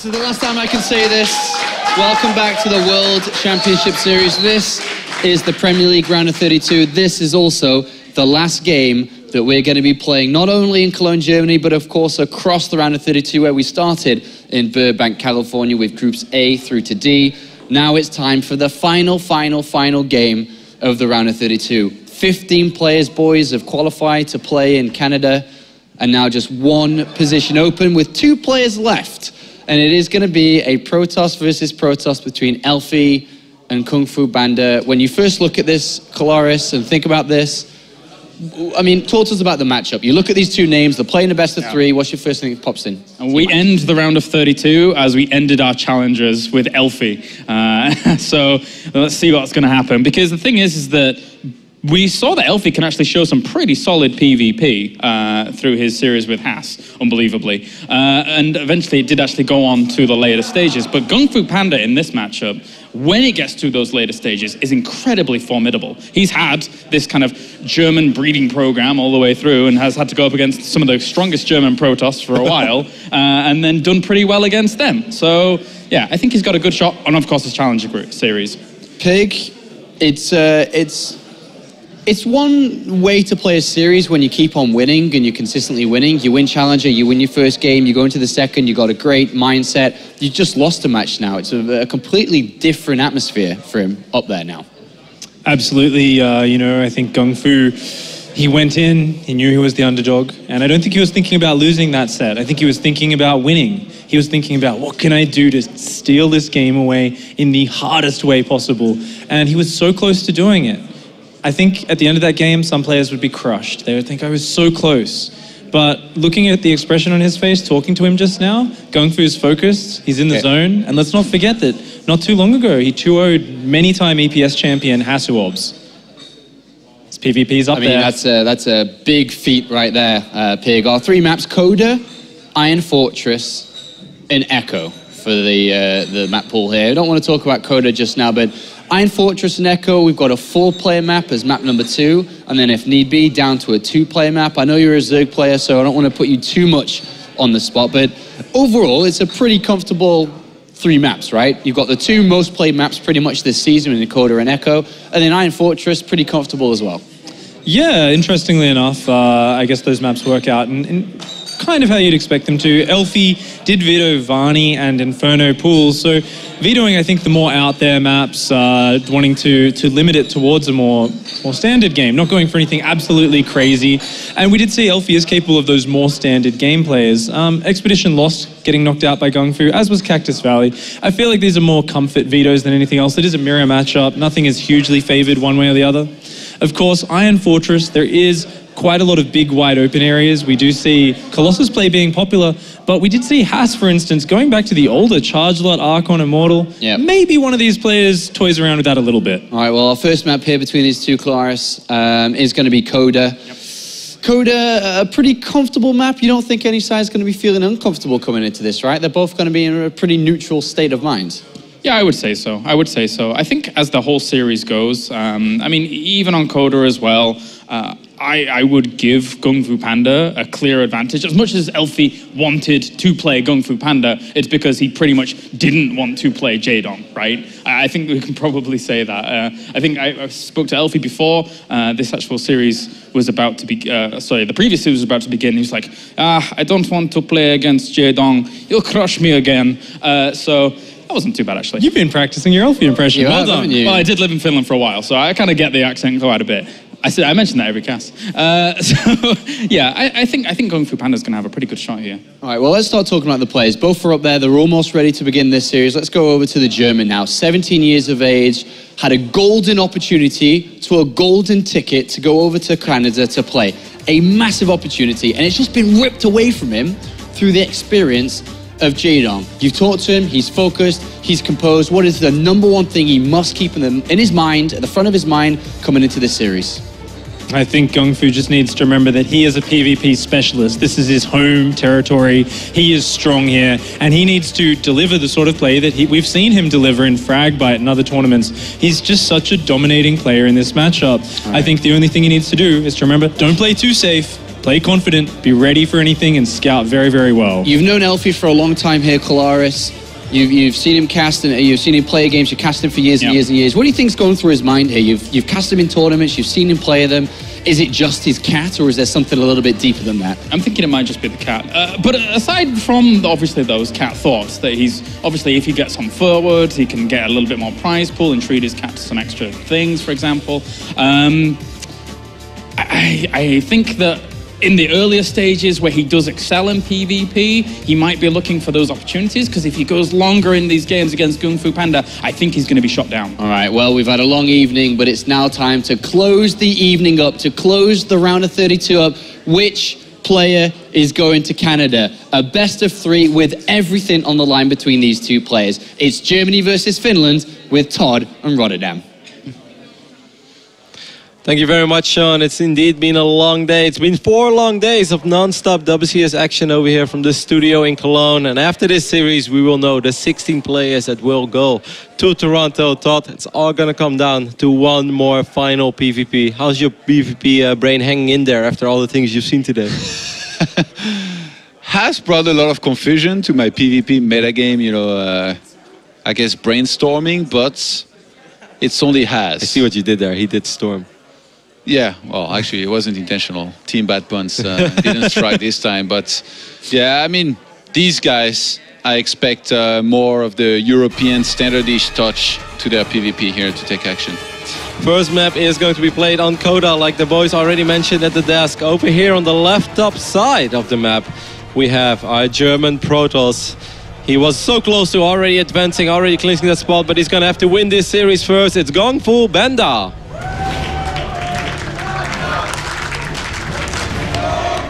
This is the last time I can say this. Welcome back to the World Championship Series. This is the Premier League round of 32. This is also the last game that we're going to be playing, not only in Cologne, Germany, but of course across the round of 32, where we started in Burbank, California, with groups A through to D. Now it's time for the final, final, final game of the round of 32. 15 players, boys, have qualified to play in Canada, and now just one position open with two players left. And it is going to be a Protoss versus Protoss between elfi and Kung Fu Panda. When you first look at this, Kaelaris, and think about this, I mean, talk to us about the matchup. You look at these two names, they're playing the best of three. What's your first thing that pops in? And we end the round of 32 as we ended our challengers with elfi. Uh, so let's see what's going to happen. Because the thing is, is that we saw that elfi can actually show some pretty solid PvP uh, through his series with Haas, unbelievably. Uh, and eventually it did actually go on to the later stages. But Gung Fu Panda in this matchup, when it gets to those later stages, is incredibly formidable. He's had this kind of German breeding program all the way through and has had to go up against some of the strongest German Protoss for a while uh, and then done pretty well against them. So, yeah, I think he's got a good shot. And of course, his Challenger group series. Pig, it's, uh, it's, it's one way to play a series when you keep on winning and you're consistently winning. You win Challenger, you win your first game, you go into the second, you got a great mindset. You just lost a match now. It's a, a completely different atmosphere for him up there now. Absolutely. Uh, you know, I think Gung Fu, he went in, he knew he was the underdog, and I don't think he was thinking about losing that set. I think he was thinking about winning. He was thinking about what can I do to steal this game away in the hardest way possible, and he was so close to doing it. I think at the end of that game, some players would be crushed. They would think I was so close. But looking at the expression on his face, talking to him just now, Gung Fu's focused, he's in the Yeah. zone, and let's not forget that not too long ago, he 2 0'd many time EPS champion Hasuobs. His PvP's up I mean, there. that's a, that's a big feat right there, uh, Pig. Our three maps, Coda, Iron Fortress, and Echo for the, uh, the map pool here. I don't want to talk about Coda just now, but Iron Fortress and Echo, we've got a four-player map as map number two, and then if need be, down to a two-player map. I know you're a Zerg player, so I don't want to put you too much on the spot, but overall, it's a pretty comfortable three maps, right? You've got the two most played maps pretty much this season in Coda and Echo, and then Iron Fortress, pretty comfortable as well. Yeah, interestingly enough, uh, I guess those maps work out in, in kind of how you'd expect them to. elfi did veto Vaani and Inferno pools, so vetoing, I think, the more out there maps, uh, wanting to, to limit it towards a more, more standard game, not going for anything absolutely crazy. And we did see elfi is capable of those more standard game players. Um, Expedition lost, getting knocked out by Gung Fu, as was Cactus Valley. I feel like these are more comfort vetoes than anything else. It is a mirror matchup, nothing is hugely favored one way or the other. Of course, Iron Fortress, there is quite a lot of big wide open areas. We do see Colossus play being popular, but we did see Haas, for instance, going back to the older Charge Lot, Archon, Immortal. Yep. Maybe one of these players toys around with that a little bit. All right, well, our first map here between these two, Kaelaris, um, is going to be Coda. Yep. Coda, a pretty comfortable map. You don't think any side's going to be feeling uncomfortable coming into this, right? They're both going to be in a pretty neutral state of mind. Yeah, I would say so. I would say so. I think as the whole series goes, um, I mean, even on Coda as well, uh, I, I would give Gung Fu Panda a clear advantage. As much as elfi wanted to play Gung Fu Panda, it's because he pretty much didn't want to play Jaedong, right? I, I think we can probably say that. Uh, I think I, I spoke to elfi before. Uh, this actual series was about to be, uh, sorry, the previous series was about to begin. He was like, ah, I don't want to play against Jaedong. He'll crush me again. Uh, so that wasn't too bad, actually. You've been practicing your elfi impression. You well have, done. haven't you? Well, I did live in Finland for a while, so I kind of get the accent quite a bit. I said I mentioned that every cast. Uh, so yeah, I, I think I think Kung Fu Panda's going to have a pretty good shot here. All right, well, let's start talking about the players. Both are up there. They're almost ready to begin this series. Let's go over to the German now. 17 years of age, had a golden opportunity to a golden ticket to go over to Canada to play. A massive opportunity, and it's just been ripped away from him through the experience of Jaedong. You've talked to him, he's focused, he's composed. What is the number one thing he must keep in, the, in his mind, at the front of his mind, coming into this series? I think Gung Fu just needs to remember that he is a PvP specialist. This is his home territory. He is strong here, and he needs to deliver the sort of play that he, we've seen him deliver in Fragbite and other tournaments. He's just such a dominating player in this matchup. I think the only thing he needs to do is to remember don't play too safe. play confident, be ready for anything, and scout very, very well. You've known elfi for a long time here, Kaelaris. You've, you've seen him cast and you've seen him play games. You've cast him for years and Yeah. years and years. What do you think's going through his mind here? You've you've cast him in tournaments. You've seen him play them. Is it just his cat, or is there something a little bit deeper than that? I'm thinking it might just be the cat. Uh, but aside from obviously those cat thoughts, that he's obviously if he gets on forward, he can get a little bit more prize pool and treat his cat to some extra things, for example. Um, I, I think that in the earlier stages where he does excel in PvP, he might be looking for those opportunities because if he goes longer in these games against Gung Fu Panda, I think he's going to be shot down. All right, well, we've had a long evening, but it's now time to close the evening up, to close the round of 32 up. Which player is going to Canada? A best of three with everything on the line between these two players. It's Germany versus Finland with Todd and Rotterdam. Thank you very much, Sean. It's indeed been a long day. It's been four long days of non-stop WCS action over here from the studio in Cologne. And after this series, we will know the 16 players that will go to Toronto. Todd, it's all going to come down to one more final PvP. How's your PvP uh, brain hanging in there after all the things you've seen today? has brought a lot of confusion to my PvP metagame, you know, uh, I guess brainstorming, but it's only has. I see what you did there. He did Storm. Yeah, well, actually, it wasn't intentional. Team Bad Buns uh, didn't strike this time, but yeah, I mean, these guys, I expect uh, more of the European standardish touch to their PvP here to take action. First map is going to be played on Coda, like the boys already mentioned at the desk. Over here on the left top side of the map, we have our German Protoss. He was so close to already advancing, already clinching that spot, but he's gonna have to win this series first. It's Gong Fu Benda.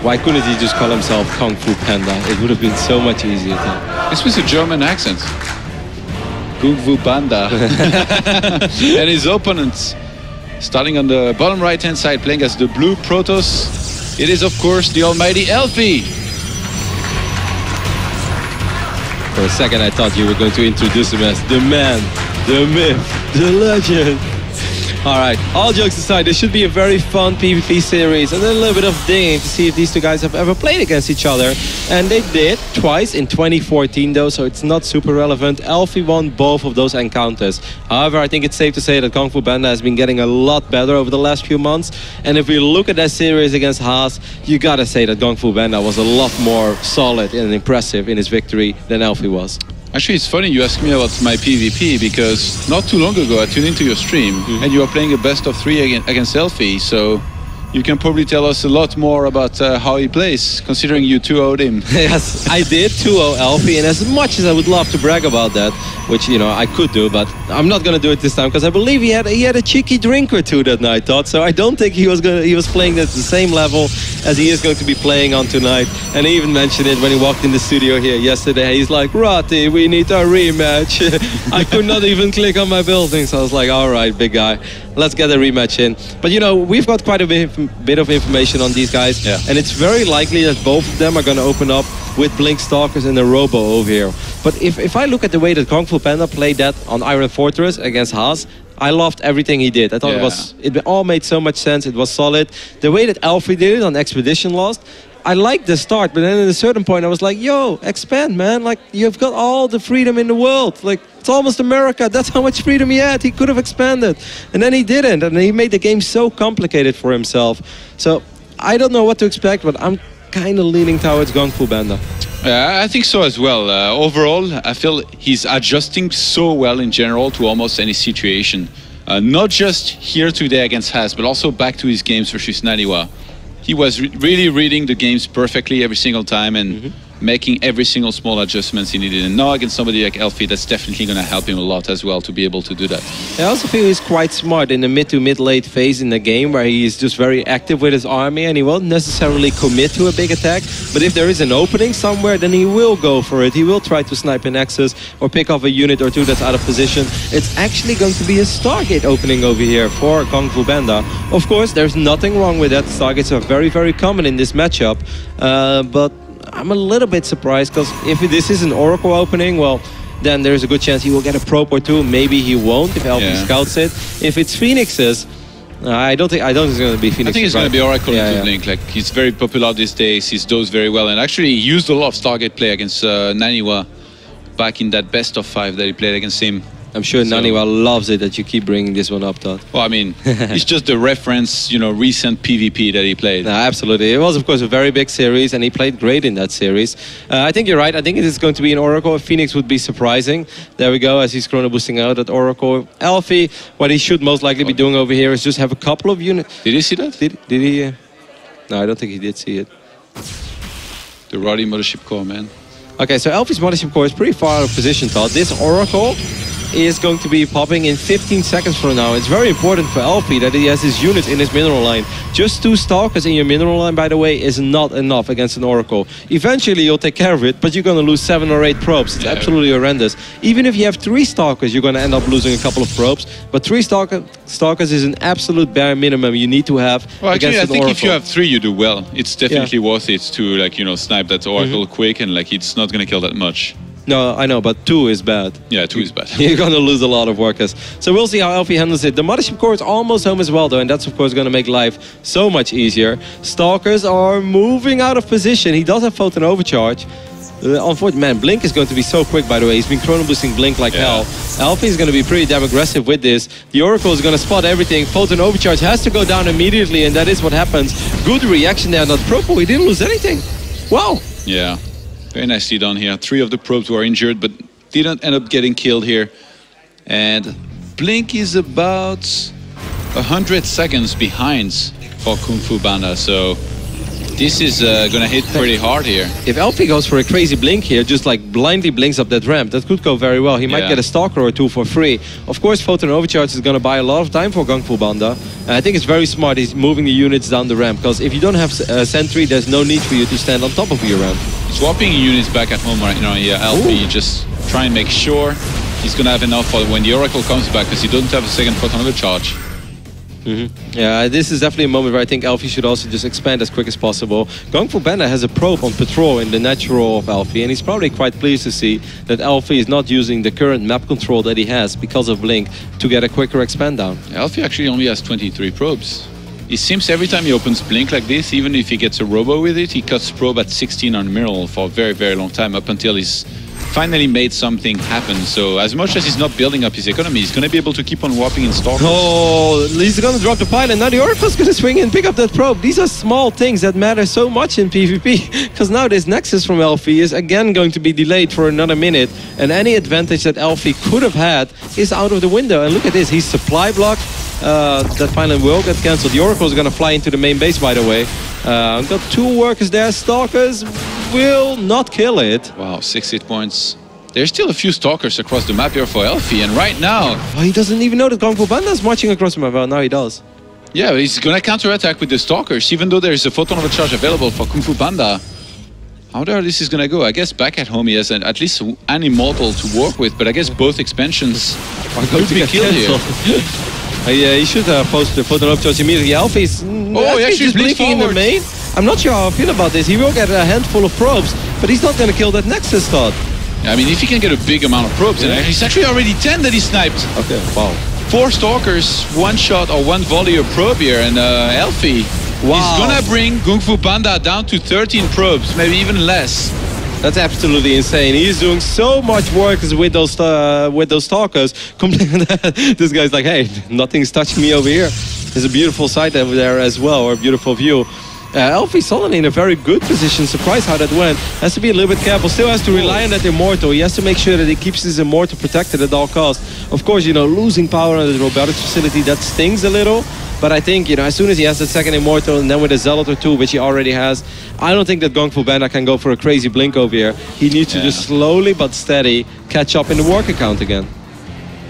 Why couldn't he just call himself Kung Fu Panda? It would have been so much easier. Then. This was a German accent. Kung Fu Panda. and his opponents, starting on the bottom right hand side, playing as the blue Protoss. It is, of course, the almighty elfi. For a second, I thought you were going to introduce him as the man, the myth, the legend. All right, all jokes aside, this should be a very fun PvP series and a little bit of digging to see if these two guys have ever played against each other. And they did twice in 2014 though, so it's not super relevant. elfi won both of those encounters. However, I think it's safe to say that Kung Fu Panda has been getting a lot better over the last few months. And if we look at that series against Haas, you gotta say that Kung Fu Panda was a lot more solid and impressive in his victory than elfi was. Actually, it's funny you ask me about my PvP because not too long ago I tuned into your stream mm-hmm. and you were playing a best of three against, against elfi, so you can probably tell us a lot more about uh, how he plays, considering you 2 0'd him. yes, I did 2-0 elfi, and as much as I would love to brag about that, which you know I could do, but I'm not gonna do it this time because I believe he had he had a cheeky drink or two that night, Todd. So I don't think he was gonna he was playing at the same level as he is going to be playing on tonight. And he even mentioned it when he walked in the studio here yesterday. He's like, Rati, we need a rematch. I could not even click on my building, so I was like, all right, big guy, let's get a rematch in. But you know, we've got quite a bit, bit of information on these guys, Yeah. and it's very likely that both of them are going to open up with Blink Stalkers and a Robo over here. But if, if I look at the way that Kung Fu Panda played that on Iron Fortress against Haas, I loved everything he did. I thought it was it all made so much sense. It was solid. The way that Alfie did it on Expedition Lost, I liked the start, but then at a certain point I was like, yo, expand, man. Like you've got all the freedom in the world. Like it's almost America. That's how much freedom he had. He could have expanded. And then he didn't. And he made the game so complicated for himself. So I don't know what to expect, but I'm kind of leaning towards Gong Fu Banda. Yeah, I think so as well. Uh, overall, I feel he's adjusting so well in general to almost any situation. Uh, not just here today against Haas, but also back to his games versus Naniwa. He was re- really reading the games perfectly every single time and making every single small adjustments he needed. And now against somebody like elfi, that's definitely going to help him a lot as well to be able to do that. I also feel he's quite smart in the mid to mid late phase in the game where he is just very active with his army and he won't necessarily commit to a big attack. But if there is an opening somewhere, then he will go for it. He will try to snipe an Nexus or pick off a unit or two that's out of position. It's actually going to be a Stargate opening over here for Kung Fu Banda. Of course, there's nothing wrong with that. Stargates are very, very common in this matchup. Uh, but I'm a little bit surprised because if this is an Oracle opening, well, then there's a good chance he will get a probe or two. Maybe he won't if elfi Yeah. scouts it. If it's Phoenixes, I don't think I don't think it's going to be Phoenix. I think it's going to be Oracle Yeah, yeah. Blink. Like he's very popular these days. He does very well, and actually he used a lot of Stargate play against uh, Naniwa back in that best of five that he played against him. I'm sure So- Naniwa loves it that you keep bringing this one up, Todd. Well, I mean, it's just the reference, you know, recent PvP that he played. No, absolutely. It was, of course, a very big series, and he played great in that series. Uh, I think you're right. I think it is going to be an Oracle. Phoenix would be surprising. There we go, as he's chrono boosting out at Oracle. Alfie, what he should most likely be doing over here is just have a couple of units. Did you see that? Did, did he? Uh... No, I don't think he did see it. The Roddy Mothership Core, man. Okay, so Alfie's Mothership Core is pretty far out of position, Todd. This Oracle is going to be popping in 15 seconds from now. It's very important for LP that he has his units in his mineral line. Just two Stalkers in your mineral line, by the way, is not enough against an Oracle. Eventually, you'll take care of it, but you're going to lose seven or eight probes. It's Yeah. absolutely horrendous. Even if you have three Stalkers, you're going to end up losing a couple of probes. But three Stalker, Stalkers is an absolute bare minimum you need to have Well, actually, against I think Oracle. if you have three, you do well. It's definitely worth it to like you know snipe that Oracle mm-hmm. quick, and like it's not gonna kill that much. No, I know, but two is bad. Yeah, two is bad. You're going to lose a lot of workers. So we'll see how Alfie handles it. The Mothership Core is almost home as well, though, and that's, of course, going to make life so much easier. Stalkers are moving out of position. He does have Photon Overcharge. Uh, unfortunately, man, Blink is going to be so quick, by the way. He's been chrono boosting Blink like Yeah. hell. Alfie is going to be pretty damn aggressive with this. The Oracle is going to spot everything. Photon Overcharge has to go down immediately, and that is what happens. Good reaction there. Not Purple, he didn't lose anything. Wow. Yeah, very nicely done here. Three of the probes were injured, but didn't end up getting killed here. And Blink is about a hundred seconds behind for Kung Fu Banda, so this is uh, gonna hit pretty hard here. If Alfie goes for a crazy blink here, just like blindly blinks up that ramp, that could go very well. He might Yeah. get a stalker or two for free. Of course, Photon Overcharge is going to buy a lot of time for Gung Fu Banda. And I think it's very smart he's moving the units down the ramp, because if you don't have a sentry, there's no need for you to stand on top of your ramp. Swapping units back at home right now. Yeah, Alfie just try and make sure he's gonna have enough for when the Oracle comes back, because he doesn't have a second photon overcharge. Mm-hmm. Yeah, this is definitely a moment where I think Alfie should also just expand as quick as possible. Gung Fu has a probe on patrol in the natural of Alfie, and he's probably quite pleased to see that Alfie is not using the current map control that he has because of Blink to get a quicker expand down. Alfie actually only has 23 probes. It seems every time he opens Blink like this, even if he gets a robo with it, he cuts probe at 16 on Mineral for a very, very long time up until he's finally made something happen. So as much as he's not building up his economy, he's going to be able to keep on warping in Stalkers. Oh, he's gonna drop the pile and Now the Oracle's gonna swing and pick up that probe. These are small things that matter so much in PvP. Because now this Nexus from elfi is again going to be delayed for another minute. And any advantage that elfi could have had is out of the window. And look at this, he's supply blocked. Uh, that finally will get cancelled. The Oracle is gonna fly into the main base, by the way. Uh, got two workers there. Stalkers will not kill it. Wow, six hit points. There's still a few Stalkers across the map here for elfi, and right now, Oh, he doesn't even know that Kung Fu Banda is marching across the map. Well, now he does. yeah, he's going to counterattack with the Stalkers, even though there's a photon overcharge available for Kung Fu Panda. How there this is going to go? I guess back at home he has an, at least an immortal to work with, but I guess both expansions are going to be killed here. Uh, yeah, he should have posted the photon overcharge immediately. Alfie's mm, Oh, he Alfie's actually just blinking in the main. I'm not sure how I feel about this. He will get a handful of probes, but he's not going to kill that Nexus thought. I mean, if he can get a big amount of probes, and he's actually already 10 that he sniped. Okay, wow. Four Stalkers, one shot or one volley of probe here, and uh, elfi Wow. is gonna bring Gung Fu Panda down to 13 probes, maybe even less. That's absolutely insane. He's doing so much work with those uh, with those stalkers. this guy's like, hey, nothing's touching me over here. There's a beautiful sight over there as well, or a beautiful view. Uh, elfi suddenly in a very good position. Surprised how that went. Has to be a little bit careful. Still has to rely on that immortal. He has to make sure that he keeps his immortal protected at all costs. Of course, you know, losing power on the robotics facility that stings a little. But I think, you know, as soon as he has the second immortal and then with a zealot or two, which he already has, I don't think that Gong Fu Banda can go for a crazy blink over here. He needs to just slowly but steady catch up in the work account again.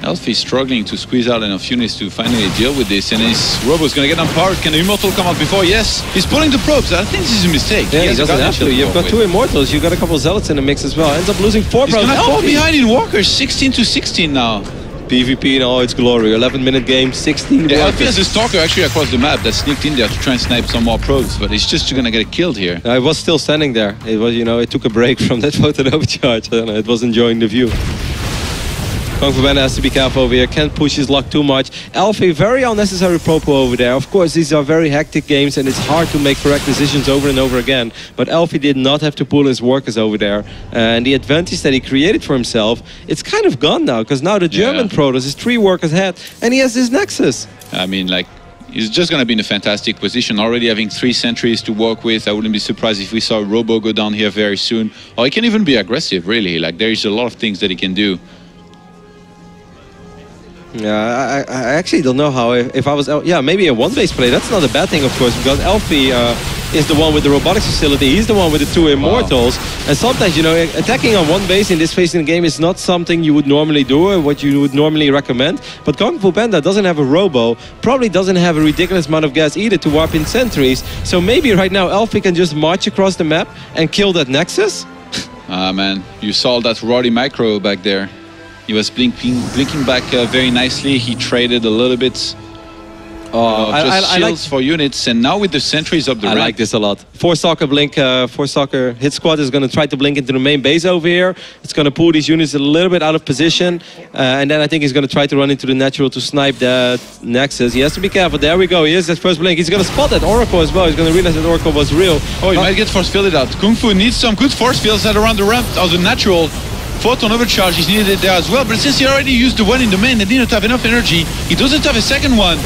elfi's struggling to squeeze out enough units to finally deal with this, and his Robo's gonna get unpowered. Can the Immortal come out before? Yes. He's pulling the probes. I think this is a mistake. Yeah, he a doesn't have to. You've got two immortals. You've got a couple zealots in the mix as well. Ends up losing four He's probes. gonna fall behind in Walkers, 16 to 16 now. PvP in all its glory. 11 minute game, 16 Yeah, has a Stalker actually across the map that sneaked in there to try and snipe some more probes, but he's just gonna get killed here. I was still standing there. It was, you know, it took a break from that photon overcharge and it was enjoying the view. Fu Panda has to be careful over here. Can't push his luck too much. elfi, very unnecessary propo over there. Of course, these are very hectic games and it's hard to make correct decisions over and over again. But elfi did not have to pull his workers over there. and the advantage that he created for himself, it's kind of gone now because now the German Yeah. Protoss is three workers ahead and he has his Nexus. I mean, like, he's just going to be in a fantastic position. Already having three sentries to work with. I wouldn't be surprised if we saw Robo go down here very soon. Or he can even be aggressive, really. Like, there is a lot of things that he can do. Yeah, I, I actually don't know how. If, if I was, El- yeah, maybe a one-base play. That's not a bad thing, of course, because elfi uh, is the one with the robotics facility. He's the one with the two immortals. And sometimes, you know, attacking on one base in this phase in the game is not something you would normally do or what you would normally recommend. But Kung Fu Panda doesn't have a robo, probably doesn't have a ridiculous amount of gas either to warp in sentries. So maybe right now elfi can just march across the map and kill that Nexus. Ah, man, you saw that Roddy Micro back there. He was blinking, blinking back uh, very nicely. He traded a little bit Oh, of I, just I, I like shields for units, and now with the sentries up the I ramp, like this a lot. Four stalker blink, uh, four stalker hit squad is going to try to blink into the main base over here. It's going to pull these units a little bit out of position, uh, and then I think he's going to try to run into the natural to snipe that Nexus. He has to be careful. There we go. Here's that first blink. He's going to spot that Oracle as well. He's going to realize that Oracle was real. Oh, he Uh, might get force fielded out. Kung Fu needs some good force fields that around the ramp of the natural. Photon overcharge is needed there as well, but since he already used the one in the main and didn't have enough energy, he doesn't have a second one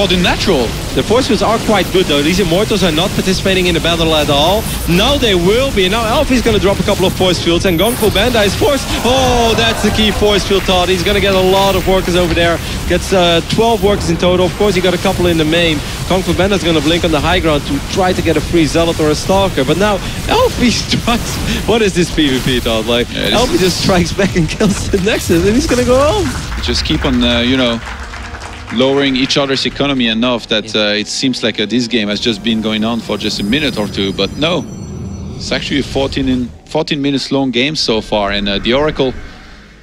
for the natural. The force fields are quite good though. These immortals are not participating in the battle at all. Now they will be. Now Alfie's gonna drop a couple of force fields and Gong Fu Bandai is forced. Oh, that's the key force field thought. He's gonna get a lot of workers over there. Gets uh, 12 workers in total. Of course, he got a couple in the main. Kung Fu Bandai's gonna blink on the high ground to try to get a free zealot or a stalker. But now Alfie strikes. What is this PvP thought? Like Yeah, Alfie just strikes back and kills the Nexus, and he's gonna go home. Just keep on, uh, you know, lowering each other's economy enough that uh, it seems like uh, this game has just been going on for just a minute or two. But no, it's actually a 14 in 14 minutes long game so far, and uh, the Oracle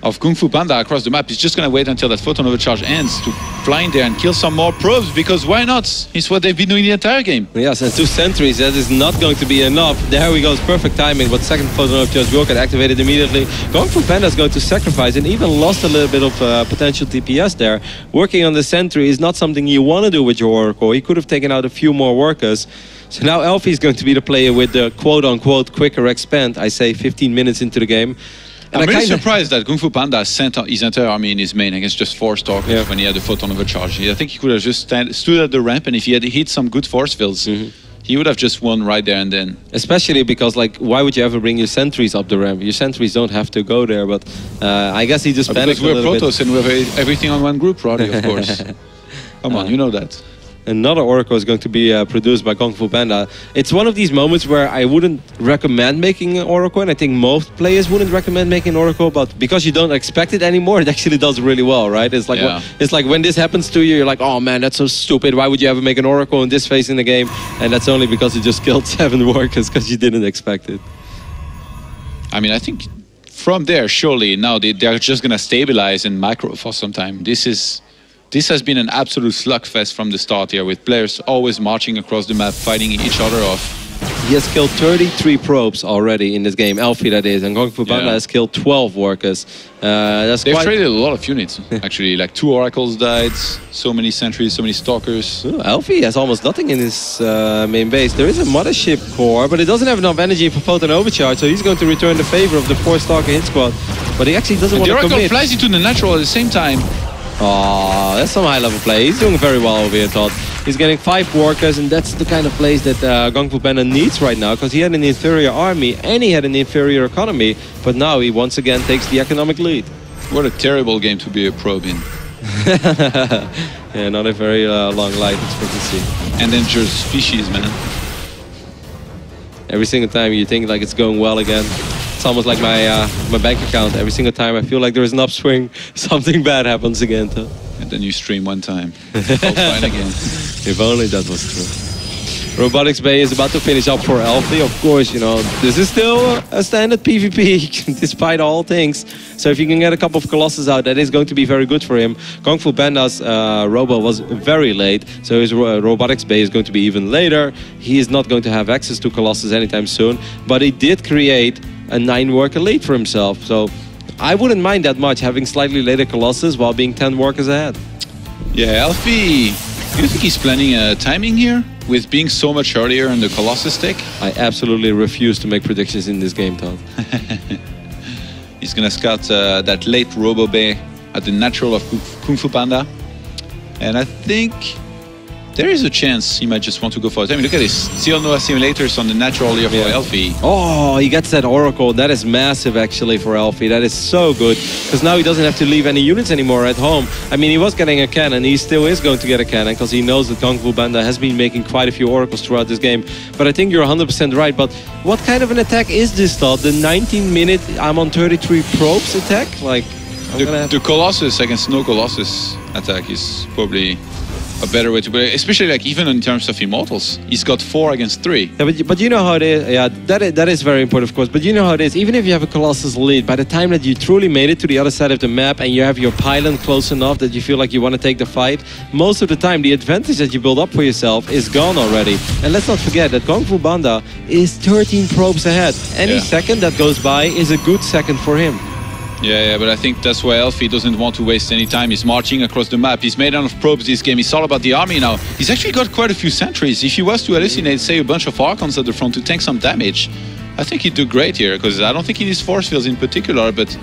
of Kung Fu Panda across the map is just gonna wait until that photon overcharge ends to in there and kill some more probes because why not? It's what they've been doing the entire game. Yes, and two sentries, that is not going to be enough. There we go, it's perfect timing, but second photon of Judge Wilk activated immediately. Going for Panda is going to sacrifice and even lost a little bit of uh, potential TPS there. Working on the sentry is not something you want to do with your Oracle. He could have taken out a few more workers. So now Elfie is going to be the player with the quote-unquote quicker expand. I say 15 minutes into the game. I'm I really surprised that Kung Fu Panda sent his entire army in his main against just four stalkers Yeah. when he had the photon overcharge. I think he could have just stand, stood at the ramp and if he had hit some good force fields, Mm-hmm. he would have just won right there and then. Especially because, like, why would you ever bring your sentries up the ramp? Your sentries don't have to go there, but uh, I guess he just panicked Because we're a little bit. Protoss and we have everything on one group, Roddy, of course. Come on, you know that. Another Oracle is going to be uh, produced by Kung Fu Panda. It's one of these moments where I wouldn't recommend making an Oracle, and I think most players wouldn't recommend making an Oracle, but because you don't expect it anymore, it actually does really well, right? It's like Yeah. it's like when this happens to you, you're like, oh man, that's so stupid. Why would you ever make an Oracle in this phase in the game? And that's only because you just killed seven workers because you didn't expect it. I mean, I think from there, surely now they, they're just going to stabilize in micro for some time. This is. This has been an absolute slugfest from the start here, with players always marching across the map, fighting each other off. He has killed 33 probes already in this game, elfi that is, and Kung Fu Panda Yeah. has killed 12 workers. Uh, that's They've quite... traded a lot of units, actually. Like two oracles died, so many sentries, so many stalkers. Ooh, Alfie has almost nothing in his uh, main base. There is a mothership core, but it doesn't have enough energy for photon overcharge, so he's going to return the favor of the four stalker hit squad. But he actually doesn't And want the to oracle commit. flies into the natural at the same time. Oh, that's some high level play. He's doing very well over here, Todd. He's getting five workers, and that's the kind of plays that uh, Kung Fu Panda needs right now, because he had an inferior army and he had an inferior economy, but now he once again takes the economic lead. What a terrible game to be a probe in. yeah, not a very uh, long life expectancy. Endangered species, man. Every single time you think like it's going well again, almost like my uh, my bank account. Every single time I feel like there is an upswing, something bad happens again. Todd. And then you stream one time. All fine again. If only that was true. Robotics Bay is about to finish up for elfi. Of course, you know, this is still a standard PvP, despite all things. So if you can get a couple of Colossus out, that is going to be very good for him. Kung Fu Panda's uh, Robo was very late, so his ro- Robotics Bay is going to be even later. He is not going to have access to Colossus anytime soon, but he did create a nine-worker lead for himself. So I wouldn't mind that much having slightly later Colossus while being 10 workers ahead. Yeah, Alfie, do you think he's planning a timing here with being so much earlier in the Colossus deck? I absolutely refuse to make predictions in this game, Todd. He's gonna scout uh, that late Robo Bay at the natural of Kung Fu Panda. And I think there is a chance he might just want to go for it. I mean, Look at this. Still no assimilators on the natural here for Yeah. Alfie. Oh, he gets that Oracle. That is massive, actually, for Alfie. That is so good. Because now he doesn't have to leave any units anymore at home. I mean, he was getting a cannon. He still is going to get a cannon because he knows that Kung Fu Banda has been making quite a few Oracles throughout this game. But I think you're 100% right. But what kind of an attack is this, Todd? The 19 minute I'm on 33 probes attack? Like, The, the Colossus against no Colossus attack is probably a better way to play. Especially like even in terms of Immortals. He's got four against three. Yeah, but, but you know how it is. Yeah, that is, that is very important, of course. But you know how it is. Even if you have a Colossus lead, by the time that you truly made it to the other side of the map and you have your pylon close enough that you feel like you want to take the fight, most of the time the advantage that you build up for yourself is gone already. And let's not forget that Kung Fu Banda is 13 probes ahead. Any Yeah. second that goes by is a good second for him. Yeah, yeah, but I think that's why elfi doesn't want to waste any time. He's marching across the map. He's made enough probes this game. It's all about the army now. He's actually got quite a few sentries. If he was to hallucinate, say, a bunch of Archons at the front to tank some damage, I think he'd do great here, because I don't think he needs force fields in particular, but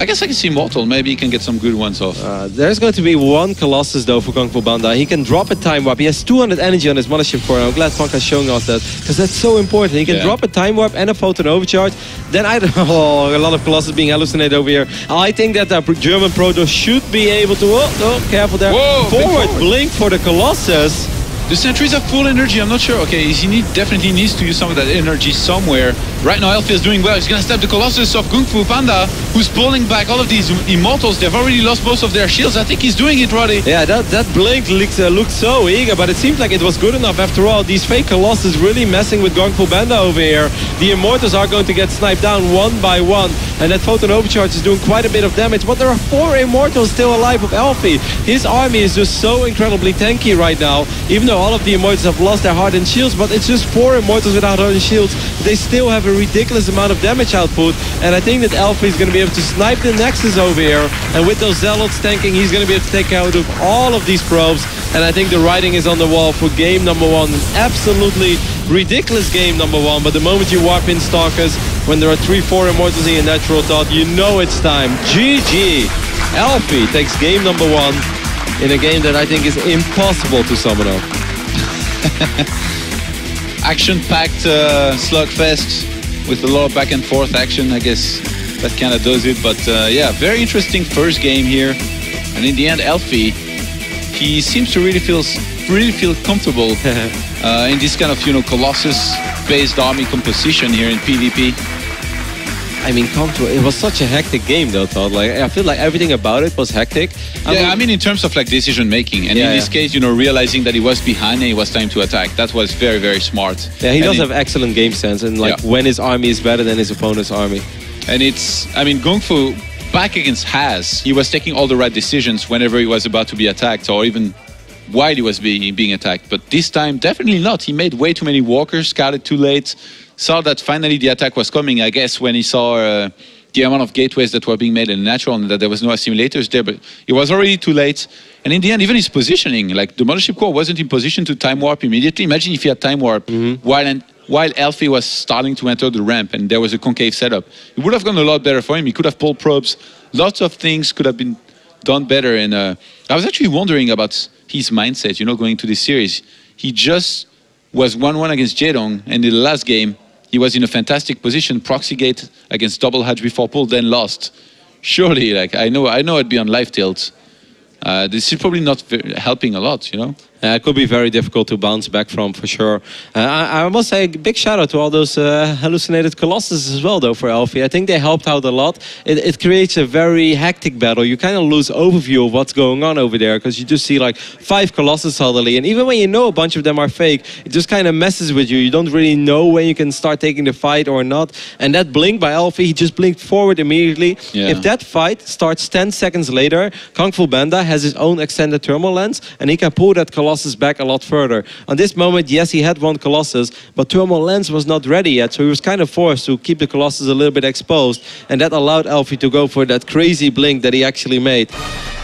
I guess I can see Mortal. Maybe he can get some good ones off. Uh, there's going to be one Colossus though for Kung Fu Banda. He can drop a time warp. He has 200 energy on his mothership core. I'm glad Punk has shown us that because that's so important. He can Yeah. drop a time warp and a photon overcharge. Then I don't oh, a lot of Colossus being hallucinated over here. I think that the German Proto should be able to. Oh, no, careful there. Whoa, forward, forward. blink for the Colossus. The sentries have full energy. I'm not sure. Okay, he need, definitely needs to use some of that energy somewhere. Right now, elfi is doing well. He's gonna stab the Colossus of Kung Fu Panda, who's pulling back all of these immortals. They've already lost most of their shields. I think he's doing it, Roddy. Yeah, that, that blink looks, uh, looked so eager, but it seems like it was good enough after all. These fake Colossus really messing with Kung Fu Banda over here. The Immortals are going to get sniped down one by one, and that Photon Overcharge is doing quite a bit of damage, but there are four Immortals still alive of elfi. His army is just so incredibly tanky right now, even though all of the Immortals have lost their hardened shields, but it's just four Immortals without hardened shields. They still have a ridiculous amount of damage output, and I think that elfi is going to be able to snipe the Nexus over here, and with those Zealots tanking, he's going to be able to take out of all of these probes, and I think the writing is on the wall for game number one. An absolutely ridiculous game number one, but the moment you warp in Stalkers, when there are three, four Immortals in your natural thought, you know it's time. GG! elfi takes game number one in a game that I think is impossible to summon up. Action-packed uh, slugfest with a lot of back and forth action. I guess that kind of does it. But uh, yeah, very interesting first game here. And in the end, elfi, he seems to really feel really feel comfortable uh, in this kind of you know Colossus-based army composition here in PvP. I mean, come to it was such a hectic game though, Todd. Like I feel like everything about it was hectic. yeah, I mean in terms of like decision making, and Yeah, in this yeah. case, you know, realizing that he was behind and it was time to attack. That was very very smart. yeah, he And does it- have excellent game sense, and like Yeah. when his army is better than his opponent's army. And it's, I mean, Kung Fu back against Has, he was taking all the right decisions whenever he was about to be attacked or even while he was being, being attacked. But this time, definitely not. He made way too many walkers, scouted too late, saw that finally the attack was coming, I guess, when he saw uh, the amount of gateways that were being made in natural and that there was no assimilators there. But it was already too late. And in the end, even his positioning, like the Mothership Core wasn't in position to time warp immediately. Imagine if he had time warp while and while elfi was starting to enter the ramp and there was a concave setup. It would have gone a lot better for him. He could have pulled probes. Lots of things could have been done better. And uh, I was actually wondering about his mindset, you know, going to this series. He just was 1-1 against Jedong, and in the last game, he was in a fantastic position, proxy gate against double hatch before pull, then lost. Surely, like, I know, I know I'd be on live tilt. Uh, this is probably not helping a lot, you know? Uh, it could be very difficult to bounce back from for sure. Uh, I, I must say a big shout out to all those uh, hallucinated colossus as well, though, for Alfie. I think they helped out a lot. It, it creates a very hectic battle. You kind of lose overview of what's going on over there because you just see like five colossus suddenly, and even when you know a bunch of them are fake, it just kind of messes with you. You don't really know when you can start taking the fight or not. And that blink by Alfie, he just blinked forward immediately. Yeah. If that fight starts 10 seconds later, Kung Fu Banda has his own extended thermal lens, and he can pull that colossus Colossus back a lot further. On this moment, yes, he had one Colossus, but Thermal Lens was not ready yet, so he was kind of forced to keep the Colossus a little bit exposed, and that allowed elfi to go for that crazy blink that he actually made.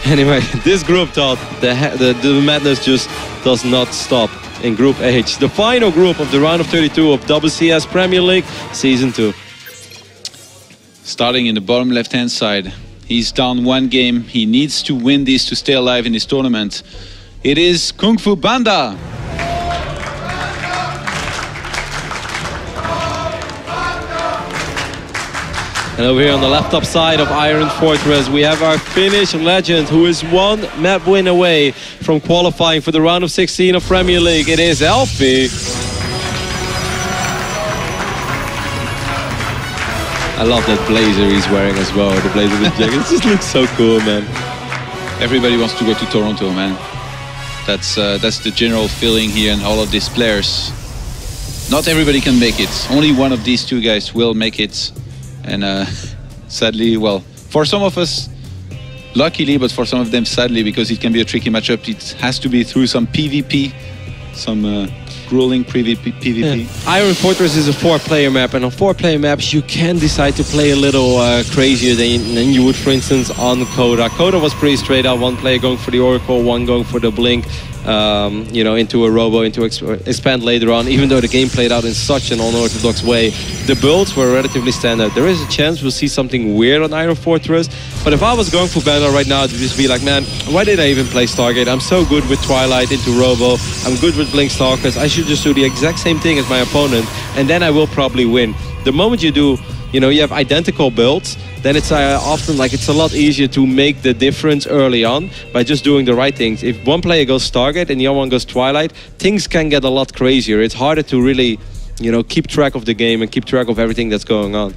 Anyway, this group thought the, the, the madness just does not stop in Group H, the final group of the round of 32 of WCS Premier League Season 2. Starting in the bottom left-hand side, he's down one game. He needs to win this to stay alive in this tournament. It is Kung Fu Panda. And over here on the left top side of Iron Fortress, we have our Finnish legend who is one map win away from qualifying for the round of 16 of Premier League. It is elfi. I love that blazer he's wearing as well. The blazer with jacket. It just looks so cool, man. Everybody wants to go to Toronto, man. That's uh, that's the general feeling here, and all of these players. Not everybody can make it. Only one of these two guys will make it, and uh, sadly, well, for some of us, luckily, but for some of them, sadly, because it can be a tricky matchup. It has to be through some PvP, some uh, grueling PvP. Yeah. Iron Fortress is a four-player map, and on four-player maps, you can decide to play a little uh, crazier than, than, you would, for instance, on Coda. Coda was pretty straight out, one player going for the Oracle, one going for the Blink um, you know, into a robo, into exp expand later on, even though the game played out in such an unorthodox way. The builds were relatively standard. There is a chance we'll see something weird on Iron Fortress, but if I was going for Banner right now, would just be like, man, why did I even play Stargate? I'm so good with Twilight into Robo, I'm good with Blink Stalkers, I should just do the exact same thing as my opponent, and then I will probably win. The moment you do you know you have identical builds then it's uh, often like it's a lot easier to make the difference early on by just doing the right things. If one player goes Stargate and the other one goes twilight things can get a lot crazier. It's harder to really you know keep track of the game and keep track of everything that's going on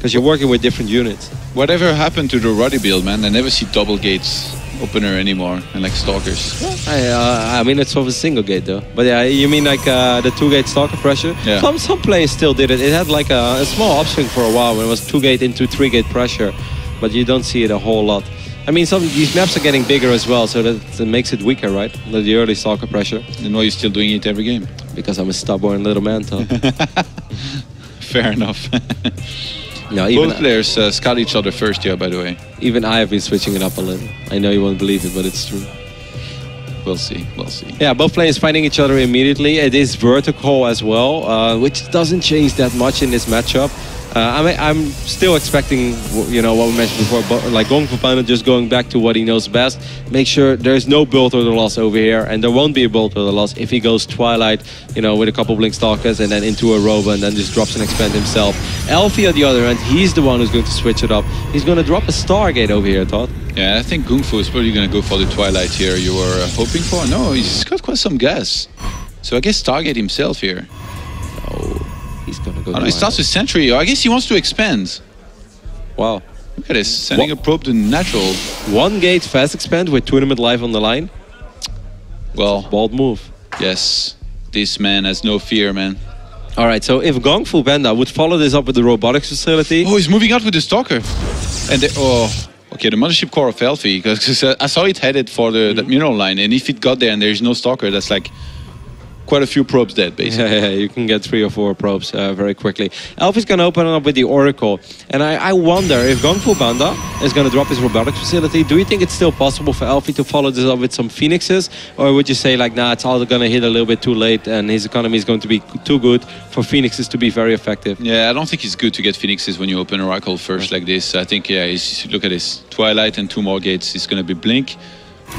because you're working with different units whatever happened to the Roddy build man i never see double gates opener anymore and like stalkers. I, uh, I mean, it's of a single gate though. But yeah, you mean like uh, the two gate stalker pressure? Yeah. Some some players still did it. It had like a, a small option for a while when it was two gate into three gate pressure, but you don't see it a whole lot. I mean, some these maps are getting bigger as well, so that, that makes it weaker, right? The early stalker pressure. And why are you still doing it every game? Because I'm a stubborn little man, Tom. Fair enough. No, Both players uh, scout each other first, yeah, by the way. Even I have been switching it up a little. I know you won't believe it, but it's true. We'll see, we'll see. Yeah, both players fighting each other immediately. It is vertical as well, uh, which doesn't change that much in this matchup. Uh, I'm, I'm still expecting, you know, what we mentioned before, but like Gong Fu Panda just going back to what he knows best. Make sure there's no build or the loss over here, and there won't be a build or the loss if he goes Twilight, you know, with a couple Blink Stalkers and then into a Robo and then just drops an Expand himself. Elfie on the other end, he's the one who's going to switch it up. He's going to drop a Stargate over here, Todd. Yeah, I think Gung Fu is probably going to go for the Twilight here you were uh, hoping for. No, he's got quite some gas. So I guess Stargate himself here. Oh he's gonna go. Oh, no, he starts with Sentry. I guess he wants to expand. Wow. Look at this, sending what? a probe to natural. One gate fast expand with tournament live on the line. Well, bold move. Yes, this man has no fear, man. All right, so if Gong Fu Panda would follow this up with the robotics facility. Oh, he's moving out with the stalker. And they, oh, okay, the mothership core of elfi, because I saw it headed for the mm -hmm. that mineral line, and if it got there and there's no stalker, that's like quite a few probes dead, basically. Yeah, yeah, you can get three or four probes uh, very quickly. elfi's going to open up with the Oracle. And I, I wonder if Gong Fu Panda is going to drop his robotics facility, do you think it's still possible for elfi to follow this up with some Phoenixes? Or would you say, like, nah, it's all going to hit a little bit too late and his economy is going to be too good for Phoenixes to be very effective? Yeah, I don't think it's good to get Phoenixes when you open Oracle first like this. I think, yeah, look at this. Twilight and two more gates. It's going to be Blink.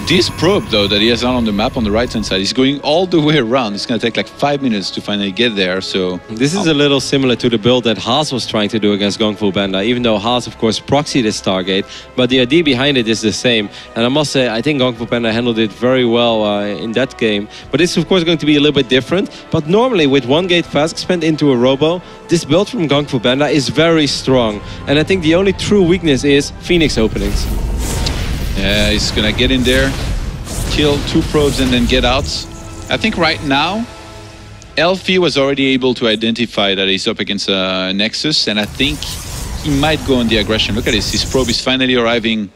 This probe, though, that he has on the map on the right-hand side, is going all the way around. It's going to take like five minutes to finally get there, so... This is a little similar to the build that Haas was trying to do against Gong Fu Panda, even though Haas, of course, proxied this Stargate, but the idea behind it is the same. And I must say, I think Gong Fu Panda handled it very well uh, in that game. But it's, of course, going to be a little bit different. But normally, with one gate fast expand into a Robo, this build from Gong Fu Panda is very strong. And I think the only true weakness is Phoenix openings. Yeah, he's gonna get in there, kill two probes and then get out. I think right now, elfi was already able to identify that he's up against a Nexus, and I think he might go on the aggression. Look at this, his probe is finally arriving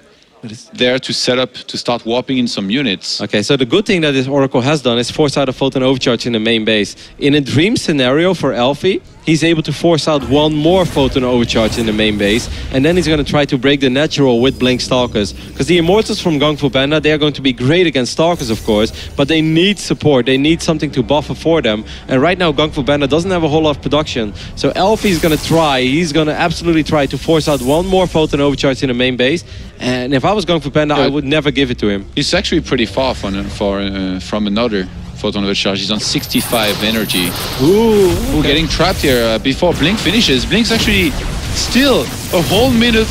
there to set up to start warping in some units. Okay, so the good thing that this Oracle has done is force out a photon overcharge in the main base. In a dream scenario for elfi, he's able to force out one more photon overcharge in the main base, and then he's going to try to break the natural with Blink Stalkers. Because the Immortals from Gung Fu Panda, they are going to be great against Stalkers, of course, but they need support. They need something to buffer for them. And right now, Gung Fu Panda doesn't have a whole lot of production. So elfi's going to try, he's going to absolutely try to force out one more photon overcharge in the main base. And if I was Gung Fu Panda, I would never give it to him. He's actually pretty far from for uh, from another photon overcharge. He's on 65 energy. Ooh, Ooh, getting trapped here uh, before Blink finishes. Blink's actually still a whole minute.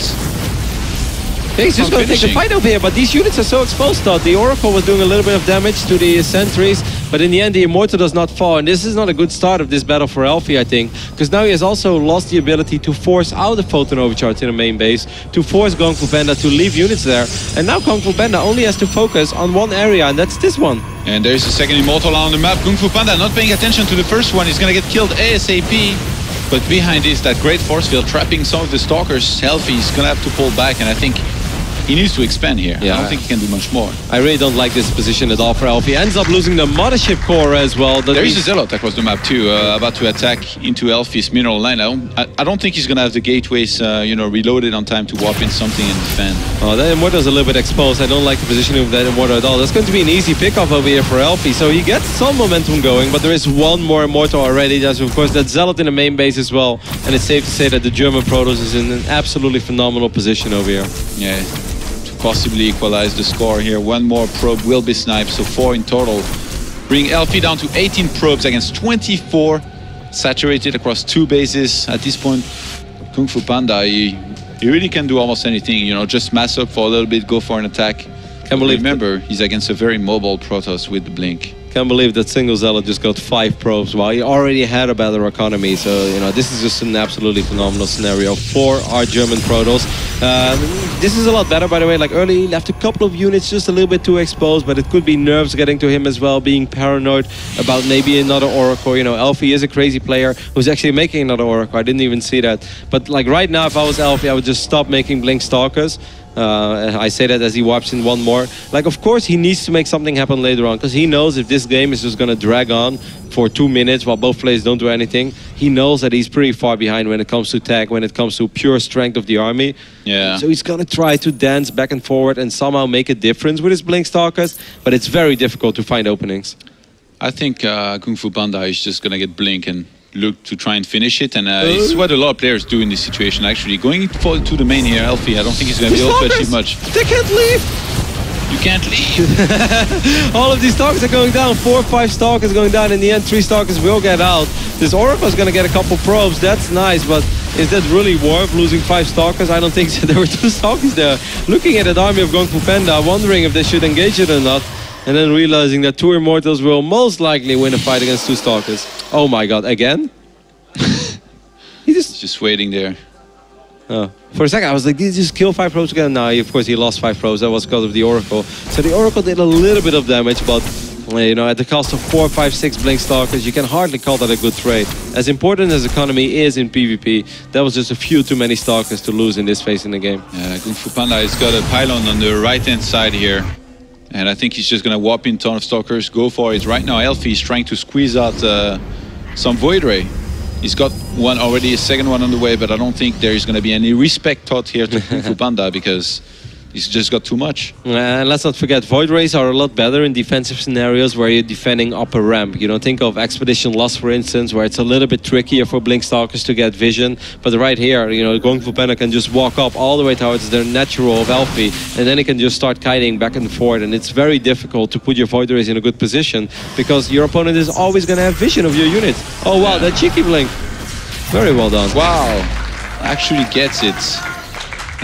Yeah, he's just going to take the fight over here, but these units are so exposed though. The Oracle was doing a little bit of damage to the sentries, but in the end the Immortal does not fall. And this is not a good start of this battle for elfi, I think, because now he has also lost the ability to force out the Photon Overcharge in the main base, to force Kung Fu Panda to leave units there. And now Kung Fu Panda only has to focus on one area, and that's this one. And there's a second immortal on the map. Kung Fu Panda not paying attention to the first one. He's gonna get killed ASAP. But behind this, that great force field trapping some of the stalkers. elfi's gonna have to pull back, and I think he needs to expand here. I don't think he can do much more. I really don't like this position at all for elfi. Ends up losing the Mothership Core as well. That There is a Zealot across the map too, uh, about to attack into elfi's mineral line. I don't, I, I don't think he's gonna have the gateways, uh, you know, reloaded on time to warp in something and defend. Oh, that Immortal's a little bit exposed. I don't like the positioning of that Immortal at all. That's going to be an easy pickoff over here for elfi. So he gets some momentum going, but there is one more Immortal already. That's, of course, that Zealot in the main base as well. And it's safe to say that the German Protoss is in an absolutely phenomenal position over here. Yeah, to possibly equalize the score here. One more probe will be sniped, so four in total. Bring elfi down to 18 probes against 24, saturated across two bases. At this point, Kung Fu Panda, he, he really can do almost anything. You know, just mass up for a little bit, go for an attack. Can't believe Remember, he's against a very mobile Protoss with the blink. Can't believe that single Zealot just got five probes while he already had a better economy. So, you know, this is just an absolutely phenomenal scenario for our German Protoss. Um, this is a lot better, by the way. Like early, he left a couple of units just a little bit too exposed, but it could be nerves getting to him as well, being paranoid about maybe another Oracle. You know, elfi is a crazy player who's actually making another Oracle. I didn't even see that. But like right now, if I was elfi, I would just stop making Blink Stalkers. Uh, I say that as he warps in one more. Like, of course, he needs to make something happen later on because he knows if this game is just going to drag on for two minutes while both players don't do anything, he knows that he's pretty far behind when it comes to tech, when it comes to pure strength of the army. Yeah. So he's going to try to dance back and forward and somehow make a difference with his Blink Stalkers, but it's very difficult to find openings. I think uh, Kung Fu Panda is just gonna get blink and look to try and finish it, and uh, it's what a lot of players do in this situation. Actually, going for, to the main here, elfi. I don't think he's gonna be able to achieve much. They can't leave! You can't leave. All of these stalkers are going down. Four or five stalkers going down. In the end, three stalkers will get out. This Oracle is going to get a couple probes. That's nice, but is that really worth losing five stalkers? I don't think so. There were two stalkers there. Looking at that army of Kung Fu Panda, wondering if they should engage it or not. And then realizing that two Immortals will most likely win a fight against two stalkers. Oh my god, again? he just just waiting there. Oh. For a second, I was like, did he just kill five probes again? No, of course, he lost five probes. That was because of the Oracle. So the Oracle did a little bit of damage, but uh, you know, at the cost of four, five, six Blink Stalkers, you can hardly call that a good trade. As important as economy is in PvP, that was just a few too many Stalkers to lose in this phase in the game. Yeah, Kung Fu Panda has got a pylon on the right hand side here. And I think he's just gonna warp in ton of stalkers, go for it. Right now, elfi is trying to squeeze out uh, some Void Ray. He's got one already, a second one on the way, but I don't think there is gonna be any respect taught here to Kung Fu Panda because he's just got too much. And let's not forget, Void Rays are a lot better in defensive scenarios where you're defending upper ramp. You know, think of Expedition Lost, for instance, where it's a little bit trickier for Blink Stalkers to get vision. But right here, you know, Kung Fu Panda can just walk up all the way towards their natural of elfi, and then he can just start kiting back and forth. And it's very difficult to put your Void Rays in a good position because your opponent is always going to have vision of your units. Oh, wow, that cheeky Blink. Very well done. Wow, actually gets it.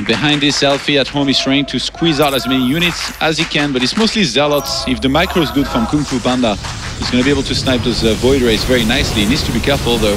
And behind this, elfi at home is trying to squeeze out as many units as he can, but it's mostly Zealots. If the micro is good from Kung Fu Panda, he's going to be able to snipe those uh, Void Rays very nicely. He needs to be careful though.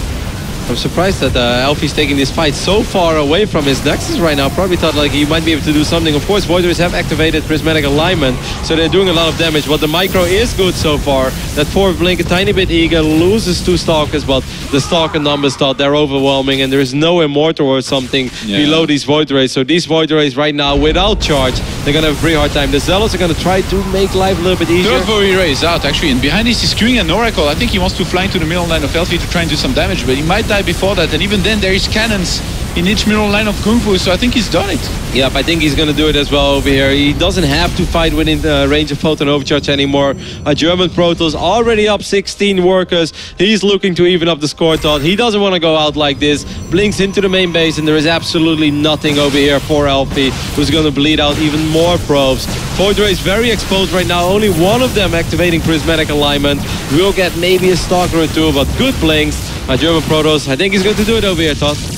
I'm surprised that uh, elfi's taking this fight so far away from his Nexus right now. Probably thought like he might be able to do something. Of course, Void Rays have activated Prismatic Alignment, so they're doing a lot of damage. But the micro is good so far. That 4 Blink a tiny bit eager, loses two Stalkers, but the Stalker numbers thought they're overwhelming and there is no Immortal or something Yeah. below these Void Rays. So these Void Rays right now, without charge, they're gonna have a pretty hard time. The Zealots are gonna try to make life a little bit easier. Third Void Ray is out actually, and behind this he's queuing an Oracle. I think he wants to fly into the mineral line of elfi to try and do some damage, but he might before that. And even then, there is cannons in each mineral line of Kung Fu, so I think he's done it. Yep, I think he's going to do it as well over here. He doesn't have to fight within the uh, range of Photon Overcharge anymore. A German Protoss already up 16 workers. He's looking to even up the score Todd. He doesn't want to go out like this. Blinks into the main base and there is absolutely nothing over here for elfi, who's going to bleed out even more probes. Ray is very exposed right now. Only one of them activating Prismatic Alignment. We'll get maybe a Stalker or two, but good blinks. A German Protoss, I think he's going to do it over here, Todd.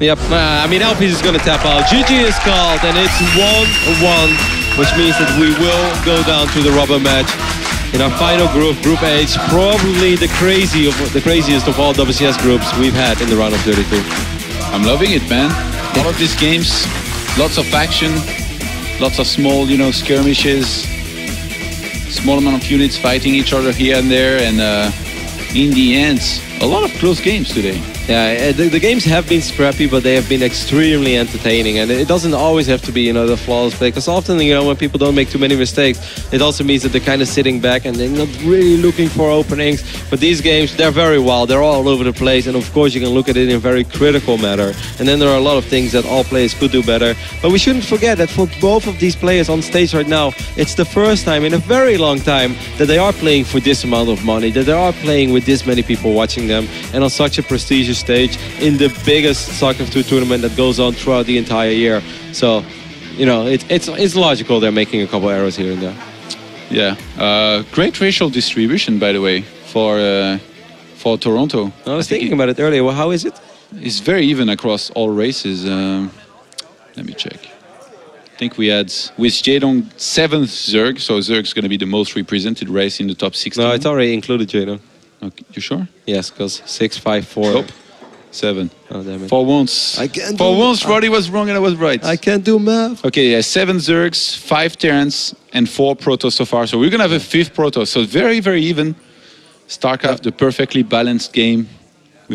Yep, uh, I mean, Alpes is going to tap out. GG is called, and it's 1-1, which means that we will go down to the rubber match. In our final group, Group H, probably the crazy of the craziest of all WCS groups we've had in the round of 32. I'm loving it, man. All of these games, lots of action, lots of small, you know, skirmishes, small amount of units fighting each other here and there, and uh, in the end, a lot of close games today. Yeah, uh, the, the games have been scrappy, but they have been extremely entertaining. And it doesn't always have to be, you know, the flawless play. Because often, you know, when people don't make too many mistakes, it also means that they're kind of sitting back and they're not really looking for openings. But these games, they're very wild. They're all over the place. And of course, you can look at it in a very critical manner. And then there are a lot of things that all players could do better. But we shouldn't forget that for both of these players on stage right now, it's the first time in a very long time that they are playing for this amount of money, that they are playing with this many people watching them, and on such a prestigious stage in the biggest StarCraft 2 tournament that goes on throughout the entire year. So, you know, it, it's it's logical they're making a couple errors here and there. Yeah, uh, great racial distribution, by the way, for uh, for Toronto. I was think thinking about it earlier. Well, how is it? It's very even across all races. Um, let me check. I think we had with Jaedong seventh Zerg, so Zerg's going to be the most represented race in the top 16. No, it's already included, Jado. Okay, you sure? Yes, because six, five, four. Nope. Seven. Oh, damn it. For once. I can't For do- once, Roddy was wrong and I was right. I can't do math. Okay, yeah, seven Zergs, five Terrans, and four Protoss so far. So we're gonna have a fifth Protoss. So very, very even. StarCraft, the perfectly balanced game.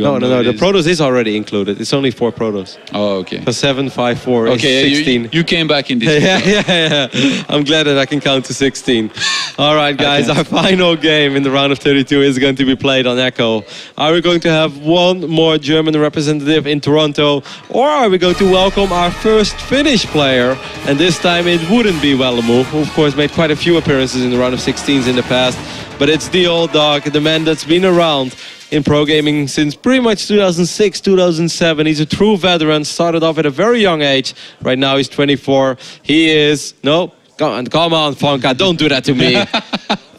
No, no, no. The is. Protoss is already included. It's only four Protoss. Oh, okay. So seven, five, four Okay, is yeah, 16. you, you came back in this. yeah, yeah, yeah. I'm glad that I can count to 16. All right, guys, our final game in the round of 32 is going to be played on Echo. Are we going to have one more German representative in Toronto, or are we going to welcome our first Finnish player? And this time it wouldn't be Welmu, who of course made quite a few appearances in the round of 16s in the past. But it's the old dog, the man that's been around in pro gaming since pretty much 2006, 2007. He's a true veteran, started off at a very young age. Right now he's 24. He is, no, come on, come on, Fonka, don't do that to me.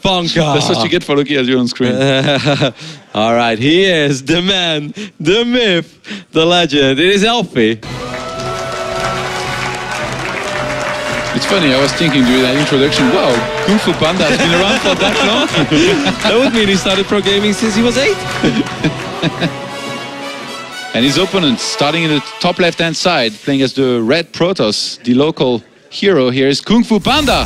Fonka. That's what you get for looking at your own screen. All right, he is the man, the myth, the legend. It is elfi. It's funny, I was thinking during that introduction, wow, Kung Fu Panda has been around for that long. That would mean he started pro gaming since he was eight. and his opponent, starting in the top left-hand side, playing as the Red Protoss, the local hero here is Kung Fu Panda.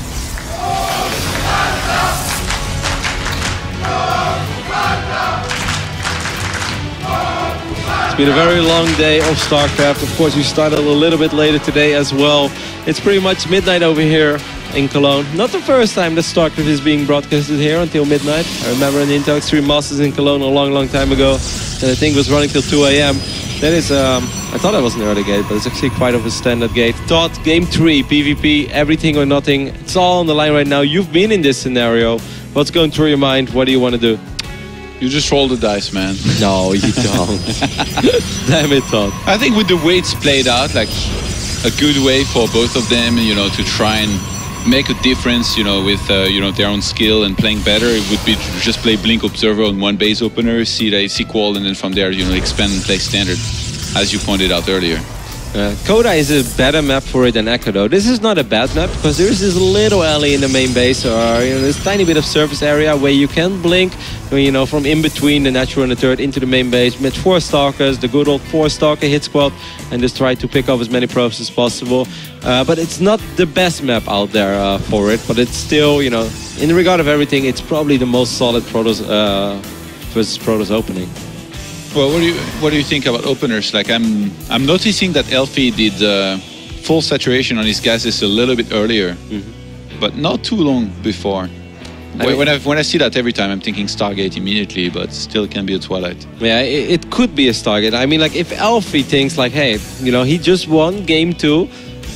Been a very long day of StarCraft. Of course, we started a little bit later today as well. It's pretty much midnight over here in Cologne. Not the first time that StarCraft is being broadcasted here until midnight. I remember in Intel Extreme Masters in Cologne a long, long time ago. And I think was running till 2 a.m. That is, um, I thought that was an early gate, but it's actually quite of a standard gate. Todd, game three, PvP, everything or nothing. It's all on the line right now. You've been in this scenario. What's going through your mind? What do you want to do? You just roll the dice, man. No, you don't. Damn it, Todd. I think with the way it's played out, like a good way for both of them, you know, to try and make a difference, you know, with uh, you know their own skill and playing better, it would be to just play Blink Observer on one base opener, see the sequel, and then from there, you know, expand and play standard, as you pointed out earlier. Uh, Coda is a better map for it than Echo though. This is not a bad map because there is this little alley in the main base or you know, this tiny bit of surface area where you can blink you know, from in between the natural and the third into the main base with four stalkers, the good old four stalker hit squad, and just try to pick off as many probes as possible. Uh, but it's not the best map out there uh, for it, but it's still, you know, in regard of everything, it's probably the most solid Protoss uh, versus Protoss opening. Well, what do you what do you think about openers? Like I'm I'm noticing that elfi did uh, full saturation on his gases a little bit earlier, but not too long before. I when, mean- when I when I see that every time, I'm thinking Stargate immediately, but still can be a Twilight. Yeah, it, it could be a Stargate. I mean, like if elfi thinks like, hey, you know, he just won game two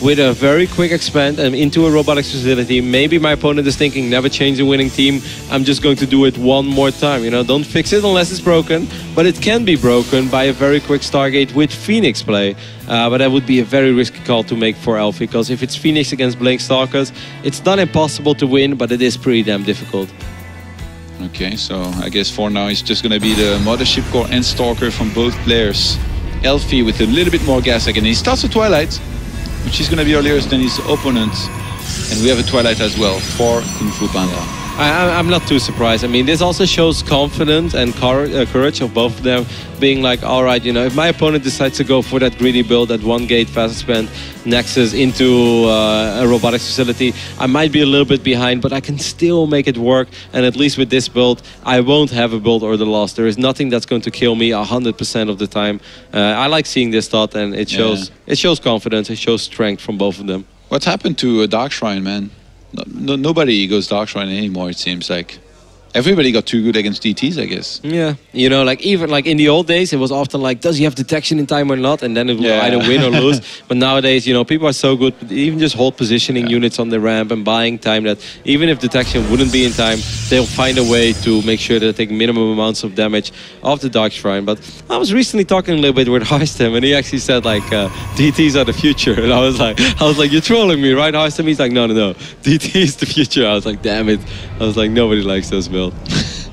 with a very quick expand and into a robotics facility. Maybe my opponent is thinking, never change a winning team. I'm just going to do it one more time. You know, don't fix it unless it's broken. But it can be broken by a very quick Stargate with Phoenix play. Uh, but that would be a very risky call to make for elfi because if it's Phoenix against Blink Stalkers, it's not impossible to win, but it is pretty damn difficult. Okay, so I guess for now it's just gonna be the Mothership Core and Stalker from both players. elfi with a little bit more gas again. He starts a Twilight, which is gonna be earlier than his opponent. And we have a Twilight as well for Kung Fu Panda. I, I'm not too surprised. I mean, this also shows confidence and uh, courage of both of them, being like, all right, you know, if my opponent decides to go for that greedy build, that one gate fast spend Nexus into uh, a robotics facility, I might be a little bit behind, but I can still make it work. And at least with this build, I won't have a build order loss. There is nothing that's going to kill me 100% of the time. Uh, I like seeing this thought, and it shows it shows confidence, it shows strength from both of them. What happened to uh, Dark Shrine, man? No, no, nobody goes Dark Shrine anymore, it seems like. Everybody got too good against DTs, I guess. Yeah, you know, like even like in the old days, it was often like, does he have detection in time or not? And then it will Yeah. either win or lose. but nowadays, you know, people are so good, even just hold positioning units on the ramp and buying time that even if detection wouldn't be in time, they'll find a way to make sure that they take minimum amounts of damage off the Dark Shrine. But I was recently talking a little bit with Harstem, and he actually said like, uh, DTs are the future. And I was like, I was like, you're trolling me, right, Harstem? He's like, no, no, no, DT is the future. I was like, damn it. I was like, nobody likes those builds.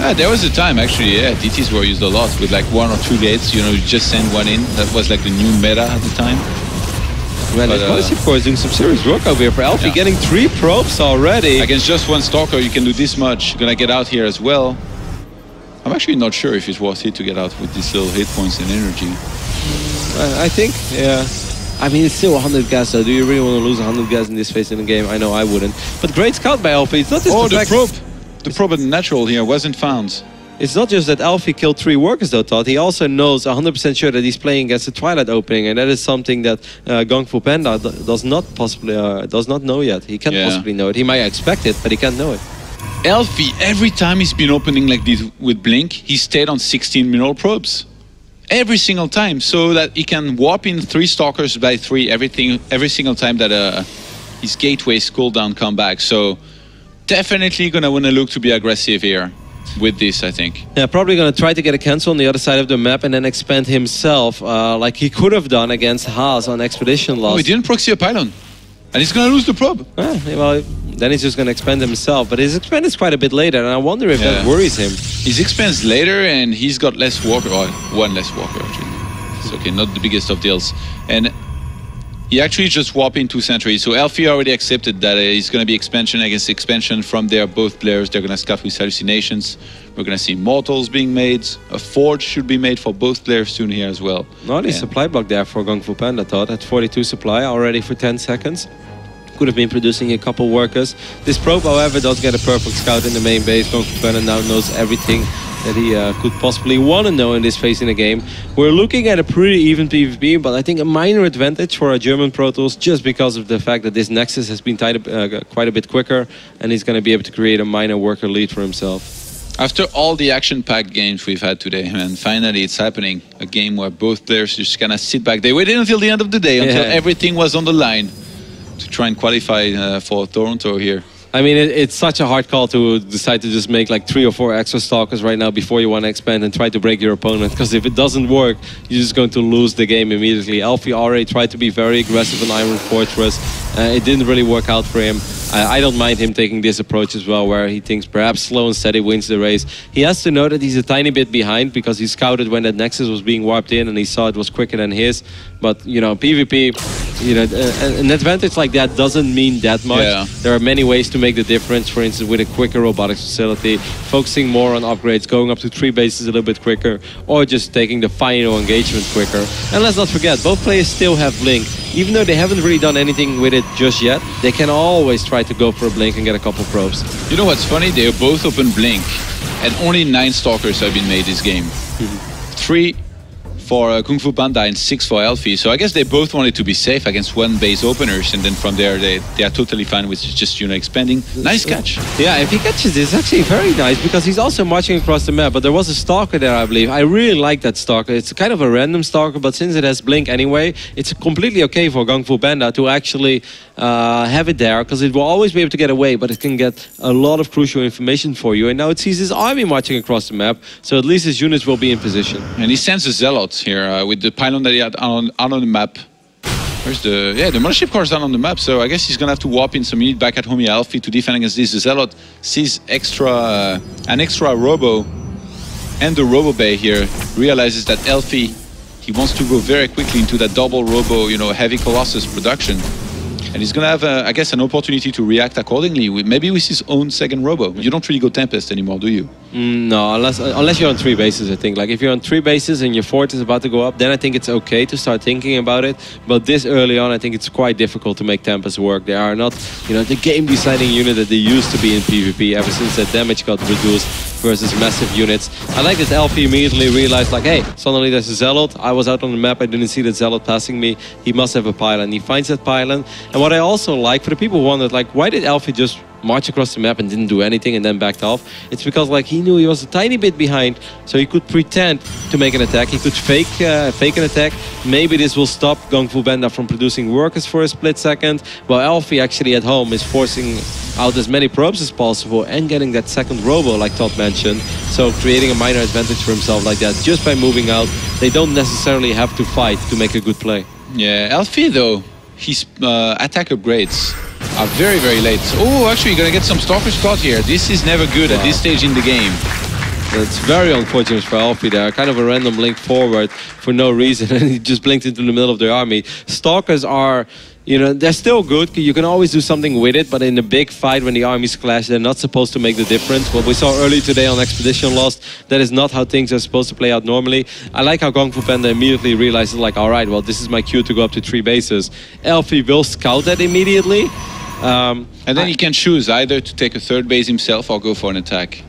Ah, there was a time actually, yeah, DTs were used a lot with like one or two gates, you know, you just send one in. That was like the new meta at the time. Well, But, uh, of course doing some serious work over here for elfi, Yeah. getting three probes already. Against just one Stalker, you can do this much. You're gonna get out here as well. I'm actually not sure if it's worth it to get out with these little hit points and energy. I, think, yeah. I mean, it's still 100 gas, so do you really want to lose 100 gas in this phase in the game? I know I wouldn't. But great scout by elfi. It's not just Oh, the the probe! The probe at natural here wasn't found. It's not just that elfi killed three workers, though, Todd. He also knows 100% sure that he's playing against the Twilight opening, and that is something that uh, Gong Fu Panda does not possibly uh, does not know yet. He can't Yeah. possibly know it. He might expect it, but he can't know it. Elfie, every time he's been opening like this with Blink, he stayed on 16 mineral probes. Every single time, so that he can warp in three stalkers by three everything every single time that uh, his gateway's cooldown come back. So definitely gonna wanna look to be aggressive here with this, I think. Yeah, probably going to try to get a cancel on the other side of the map and then expand himself, uh, like he could have done against Haas on Expedition Lost. Oh, he didn't proxy a pylon. And he's gonna lose the probe. Ah, well, then he's just going to expand himself. But his expand is quite a bit later, and I wonder if that worries him. He's expands later and he's got less walker, or one less walker actually. It's okay, not the biggest of deals. And he actually just warped into Sentry. So elfi already accepted that uh, he's going to be expansion against expansion from there. Both players, they're going to scout with hallucinations. We're going to see mortals being made. A forge should be made for both players soon here as well. Not a Yeah. supply block there for Gong Fu Panda, thought. At 42 supply already for 10 seconds. Could have been producing a couple workers. This probe, however, does get a perfect scout in the main base. Fu now knows everything that he uh, could possibly want to know in this phase in the game. We're looking at a pretty even PvP, but I think a minor advantage for our German Protoss just because of the fact that this Nexus has been tied up uh, quite a bit quicker and he's going to be able to create a minor worker lead for himself. After all the action-packed games we've had today, man, finally it's happening. A game where both players just kind of sit back. They waited until the end of the day, until Yeah. everything was on the line to try and qualify uh, for Toronto here. I mean, it, it's such a hard call to decide to just make like three or four extra stalkers right now before you want to expand and try to break your opponent. Because if it doesn't work, you're just going to lose the game immediately. elfi already tried to be very aggressive on Iron Fortress. Uh, it didn't really work out for him. I, I don't mind him taking this approach as well, where he thinks perhaps slow and steady wins the race. He has to know that he's a tiny bit behind because he scouted when that Nexus was being warped in and he saw it was quicker than his. But, you know, PvP, you know, uh, an advantage like that doesn't mean that much. Yeah. There are many ways to make the difference. For instance, with a quicker robotics facility, focusing more on upgrades, going up to three bases a little bit quicker, or just taking the final engagement quicker. And let's not forget, both players still have Blink. Even though they haven't really done anything with it just yet, they can always try to go for a Blink and get a couple probes. You know what's funny? They are both open Blink, and only nine Stalkers have been made this game. Three for uh, Kung Fu Panda and six for elfi. So I guess they both wanted to be safe against one base openers, and then from there they, they are totally fine with just you know expanding. Nice catch. Yeah, if he catches this, it's actually very nice because he's also marching across the map. But there was a stalker there, I believe. I really like that stalker. It's kind of a random stalker, but since it has blink anyway, it's completely okay for Kung Fu Panda to actually uh, have it there because it will always be able to get away, but it can get a lot of crucial information for you. And now it sees his army marching across the map, so at least his units will be in position. And he sends a zealot here uh, with the pylon that he had on, out on the map. Where's the yeah the mothership core is down on the map, so I guess he's gonna have to warp in some unit back at Homie elfi to defend against this. The zealot sees extra uh, an extra robo, and the robo bay here realizes that elfi he wants to go very quickly into that double robo, you know, heavy colossus production. And he's gonna have, uh, I guess, an opportunity to react accordingly. With, maybe with his own second robo. You don't really go Tempest anymore, do you? Mm, no, unless unless you're on three bases, I think. Like if you're on three bases and your fort is about to go up, then I think it's okay to start thinking about it. But this early on, I think it's quite difficult to make Tempest work. They are not, you know, the game-deciding unit that they used to be in PvP ever since that damage got reduced versus massive units. I like that elfi immediately realized, like, hey, suddenly there's a Zealot. I was out on the map, I didn't see that Zealot passing me. He must have a pylon. He finds that pylon. And what I also like, for the people who wondered, like, why did elfi just march across the map and didn't do anything and then backed off. It's because like he knew he was a tiny bit behind, so he could pretend to make an attack. He could fake uh, fake an attack. Maybe this will stop Kung Fu Benda from producing workers for a split second. While elfi actually at home is forcing out as many probes as possible and getting that second robo like Todd mentioned. So creating a minor advantage for himself like that just by moving out. They don't necessarily have to fight to make a good play. Yeah, elfi though, his uh, attack upgrades are very, very late. Oh, actually, you're gonna get some Stalker Scott here. This is never good at this stage in the game. That's very unfortunate for elfi there. Kind of a random blink forward for no reason, and he just blinked into the middle of the army. Stalkers are, you know, they're still good. You can always do something with it, but in a big fight when the armies clash, they're not supposed to make the difference. What we saw earlier today on Expedition Lost, that is not how things are supposed to play out normally. I like how Kung Fu Panda immediately realizes, like, all right, well, this is my cue to go up to three bases. elfi will scout that immediately. Um, And then he can choose either to take a third base himself or go for an attack.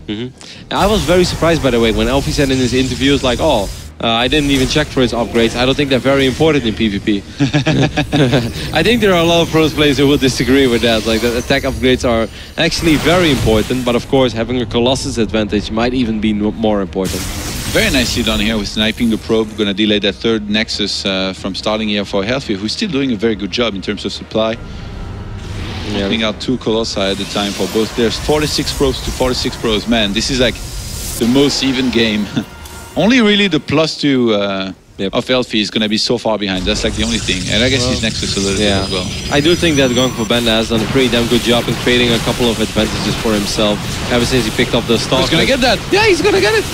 I was very surprised, by the way, when elfi said in his interviews, like, oh, uh, I didn't even check for his upgrades. I don't think they're very important in PvP. I think there are a lot of pros players who will disagree with that. Like, the attack upgrades are actually very important, but of course, having a Colossus advantage might even be more important. Very nicely done here with sniping the probe. Gonna delay that third Nexus uh, from starting here for elfi, who's still doing a very good job in terms of supply. Putting out two Colossi at the time for both. There's 46 probes to 46 probes. Man, this is like the most even game. only really the plus two uh, Yep. of elfi is gonna be so far behind. That's like the only thing. And I guess he's next a little Yeah, as well. I do think that Gong for Benda has done a pretty damn good job in creating a couple of advantages for himself ever since he picked up the stock. He's gonna get that. Yeah, he's gonna get it.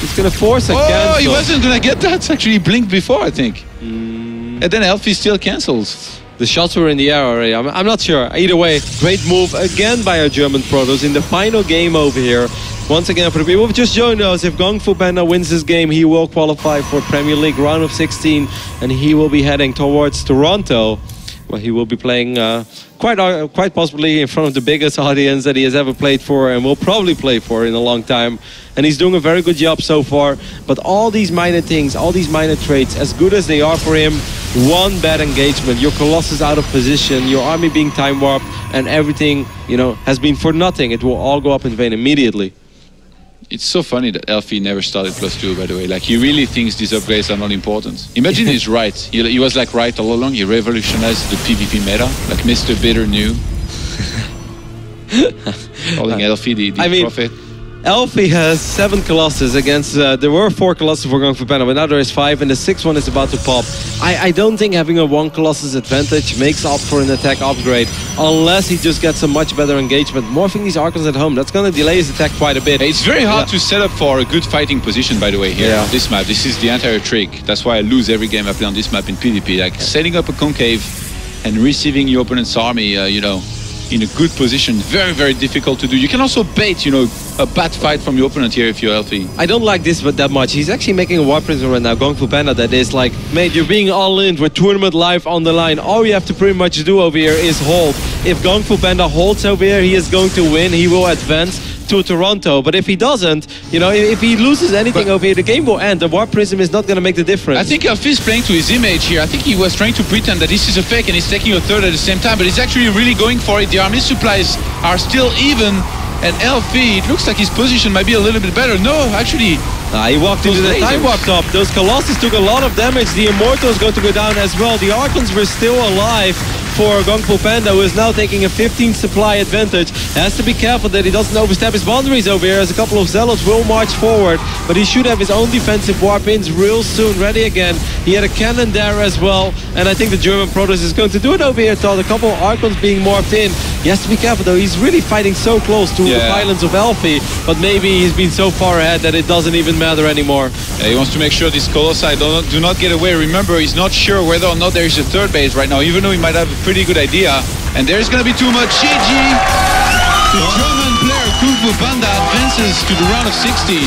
He's gonna force a Oh, cancel. he wasn't gonna get that. Actually, he blinked before, I think. Mm. And then elfi still cancels. The shots were in the air already. I'm, I'm not sure. Either way, great move again by our German Protoss in the final game over here. Once again, for the people who've just joined us, if Gong Fu Panda wins this game, he will qualify for Premier League round of 16 and he will be heading towards Toronto. He will be playing uh, quite uh, quite possibly in front of the biggest audience that he has ever played for and will probably play for in a long time. And he's doing a very good job so far. But all these minor things, all these minor traits, as good as they are for him, one bad engagement, your Colossus out of position, your army being time warped, and everything, you know, has been for nothing. It will all go up in vain immediately. It's so funny that elfi never started plus two, by the way. Like, he really thinks these upgrades are not important. Imagine he's right. He, he was like right all along. He revolutionized the PvP meta. Like Mr. Bitter knew. Calling elfi the, the I mean, prophet. Elfie has seven Colossus against. Uh, there were four Colossus for going for Panda, but now there is five, and the sixth one is about to pop. I, I don't think having a one Colossus advantage makes up for an attack upgrade, unless he just gets a much better engagement. Morphing these Archons at home, that's going to delay his attack quite a bit. It's very hard Yeah. to set up for a good fighting position, by the way, here Yeah. on this map. This is the entire trick. That's why I lose every game I play on this map in PvP. Like setting up a concave and receiving your opponent's army, uh, you know, in a good position. Very, very difficult to do. You can also bait, you know, a bad fight from your opponent here if you're healthy. I don't like this but that much. He's actually making a war prism right now, going for Panda. That is like, mate, you're being all in with tournament life on the line. All you have to pretty much do over here is hold. If Gong Fu Panda holds over here, he is going to win. He will advance to Toronto. But if he doesn't, you know, if he loses anything But- over here, the game will end. The war prism is not going to make the difference. I think is playing to his image here. I think he was trying to pretend that this is a fake and he's taking a third at the same time, but he's actually really going for it. The army supplies are still even, and elfi, it looks like his position might be a little bit better. No, actually, Ah, he walked Those into the time warp top. Those Colossus took a lot of damage. The Immortal is going to go down as well. The Archons were still alive for Gongfu Panda, who is now taking a 15 supply advantage. Has to be careful that he doesn't overstep his boundaries over here, as a couple of Zealots will march forward. But he should have his own defensive warp ins real soon, ready again. He had a cannon there as well, and I think the German Protoss is going to do it over here, Todd. A couple of Archons being morphed in. He has to be careful though. He's really fighting so close to the Yeah. violence of elfi, but maybe he's been so far ahead that it doesn't even matter anymore. Uh, he wants to make sure this Colossi do not, do not get away. Remember, he's not sure whether or not there is a third base right now, even though he might have a pretty good idea. And there's going to be too much. GG! The German player Kung Fu Panda advances to the round of 16.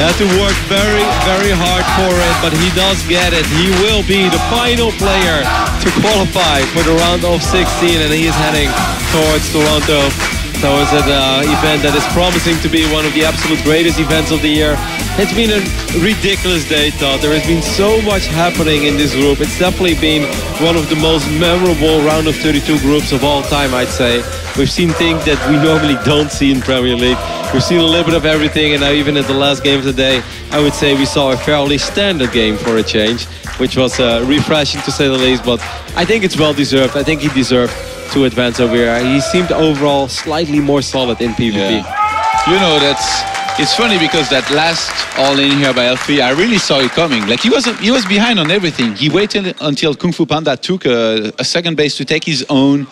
Had to work very, very hard for it, but he does get it. He will be the final player to qualify for the round of 16, and he is heading towards Toronto. So it's an uh, event that is promising to be one of the absolute greatest events of the year. It's been a ridiculous day, Todd. There has been so much happening in this group. It's definitely been one of the most memorable round of 32 groups of all time, I'd say. We've seen things that we normally don't see in Premier League. We've seen a little bit of everything, and now even at the last game of the day, I would say we saw a fairly standard game for a change, which was uh, refreshing to say the least. But I think it's well deserved. I think he deserved to advance over here. He seemed overall slightly more solid in PvP. Yeah. You know, that's it's funny because that last all in here by elfi, I really saw it coming. Like he was he was behind on everything. He waited until Kung Fu Panda took a, a second base to take his own.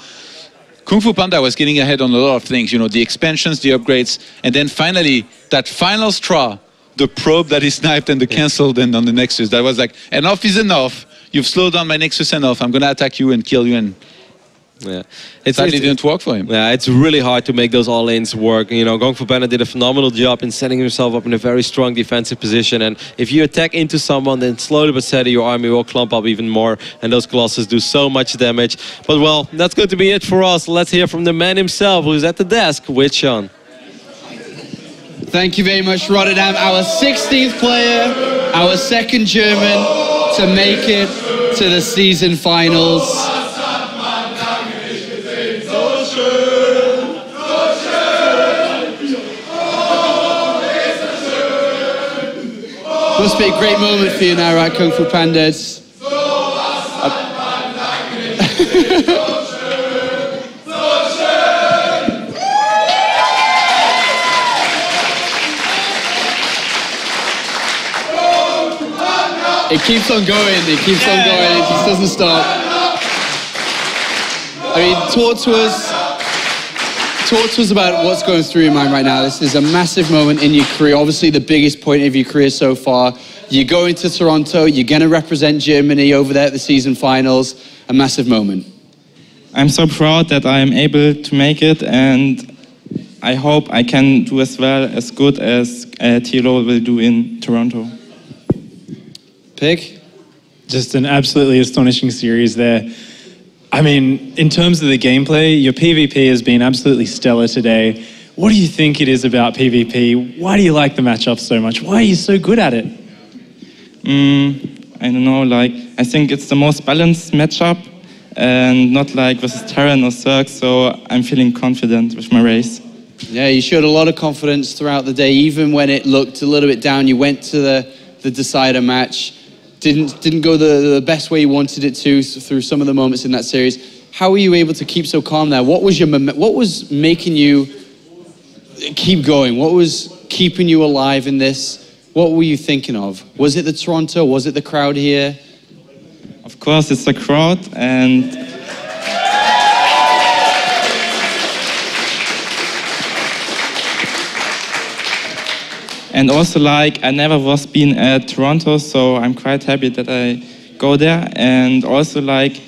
Kung Fu Panda was getting ahead on a lot of things, you know, the expansions, the upgrades, and then finally that final straw, the probe that he sniped and the cancelled and on the Nexus. That was like enough is enough. You've slowed down my Nexus enough. I'm gonna attack you and kill you. And Yeah, it's, sadly, it's- didn't work for him. Yeah, it's really hard to make those all-ins work. You know, Gong Fu Panda did a phenomenal job in setting himself up in a very strong defensive position. And if you attack into someone, then slowly but steady your army will clump up even more. And those Colossus do so much damage. But well, that's going to be it for us. Let's hear from the man himself who's at the desk with Sean. Thank you very much, Rotterdam. Our 16th player, our second German to make it to the season finals. Must be a great moment for you now, right, Kung Fu Pandas? It keeps on going, it keeps on going, it just doesn't stop. I mean, talk to us, talk to us about what's going through your mind right now. This is a massive moment in your career, obviously the biggest point of your career so far. You're going to Toronto, you're going to represent Germany over there at the season finals. A massive moment. I'm so proud that I am able to make it, and I hope I can do as well as good as uh, Tilo will do in Toronto. Pig? Just an absolutely astonishing series there. I mean, in terms of the gameplay, your PvP has been absolutely stellar today. What do you think it is about PvP? Why do you like the matchup so much? Why are you so good at it? Mm, I don't know, like, I think it's the most balanced matchup, and not like versus Terran or Zerg, so I'm feeling confident with my race. Yeah, you showed a lot of confidence throughout the day, even when it looked a little bit down. You went to the, the decider match, didn't didn't go the, the best way you wanted it to through some of the moments in that series. How were you able to keep so calm there? What was your what was making you keep going? What was keeping you alive in this? What were you thinking of? Was it the Toronto? Was it the crowd here? Of course, it's the crowd, and and also like I never was been at Toronto, so I'm quite happy that I go there. And also like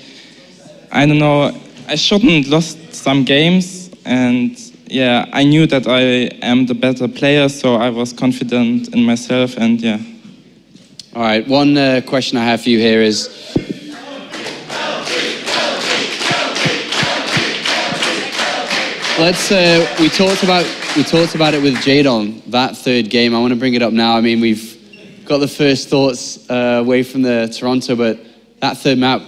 I don't know, I shouldn't lost some games, and yeah, I knew that I am the better player, so I was confident in myself, and yeah. All right, one uh, question I have for you here is Let's. Uh, we talked about we talked about it with Jadon that third game. I want to bring it up now. I mean, we've got the first thoughts uh, away from the Toronto, but that third map.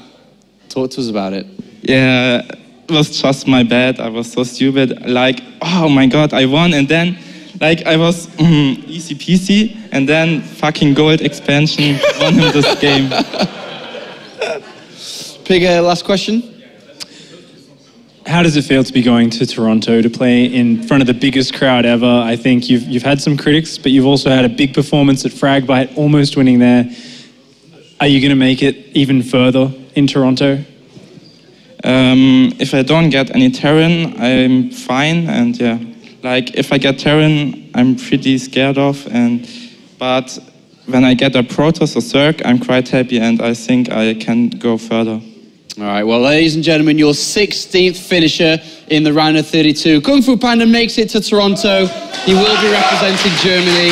Talk to us about it. Yeah, it was just my bad. I was so stupid. Like, oh my god, I won, and then, like, I was mm, easy peasy, and then fucking gold expansion won him this game. Pig, uh, last question. How does it feel to be going to Toronto to play in front of the biggest crowd ever? I think you've, you've had some critics, but you've also had a big performance at Fragbite, almost winning there. Are you going to make it even further in Toronto? Um, if I don't get any Terran, I'm fine, and yeah, like if I get Terran, I'm pretty scared of, and but when I get a Protoss or Zerg, I'm quite happy, and I think I can go further. All right, well, ladies and gentlemen, your 16th finisher in the round of 32. Kung Fu Panda makes it to Toronto. He will be representing Germany.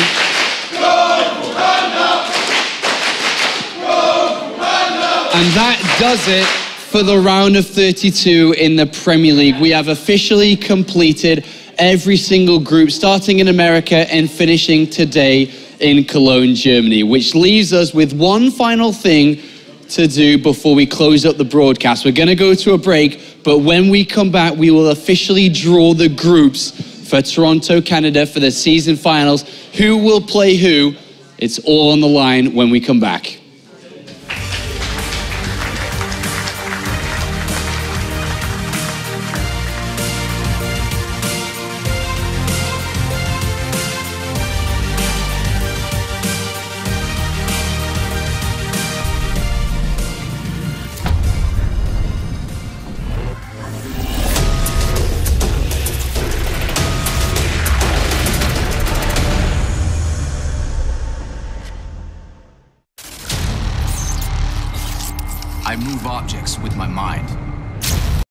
And that does it for the round of 32 in the Premier League. We have officially completed every single group, starting in America and finishing today in Cologne, Germany, which leaves us with one final thing to do before we close up the broadcast. We're going to go to a break, but when we come back, we will officially draw the groups for Toronto, Canada for the season finals. Who will play who? It's all on the line when we come back.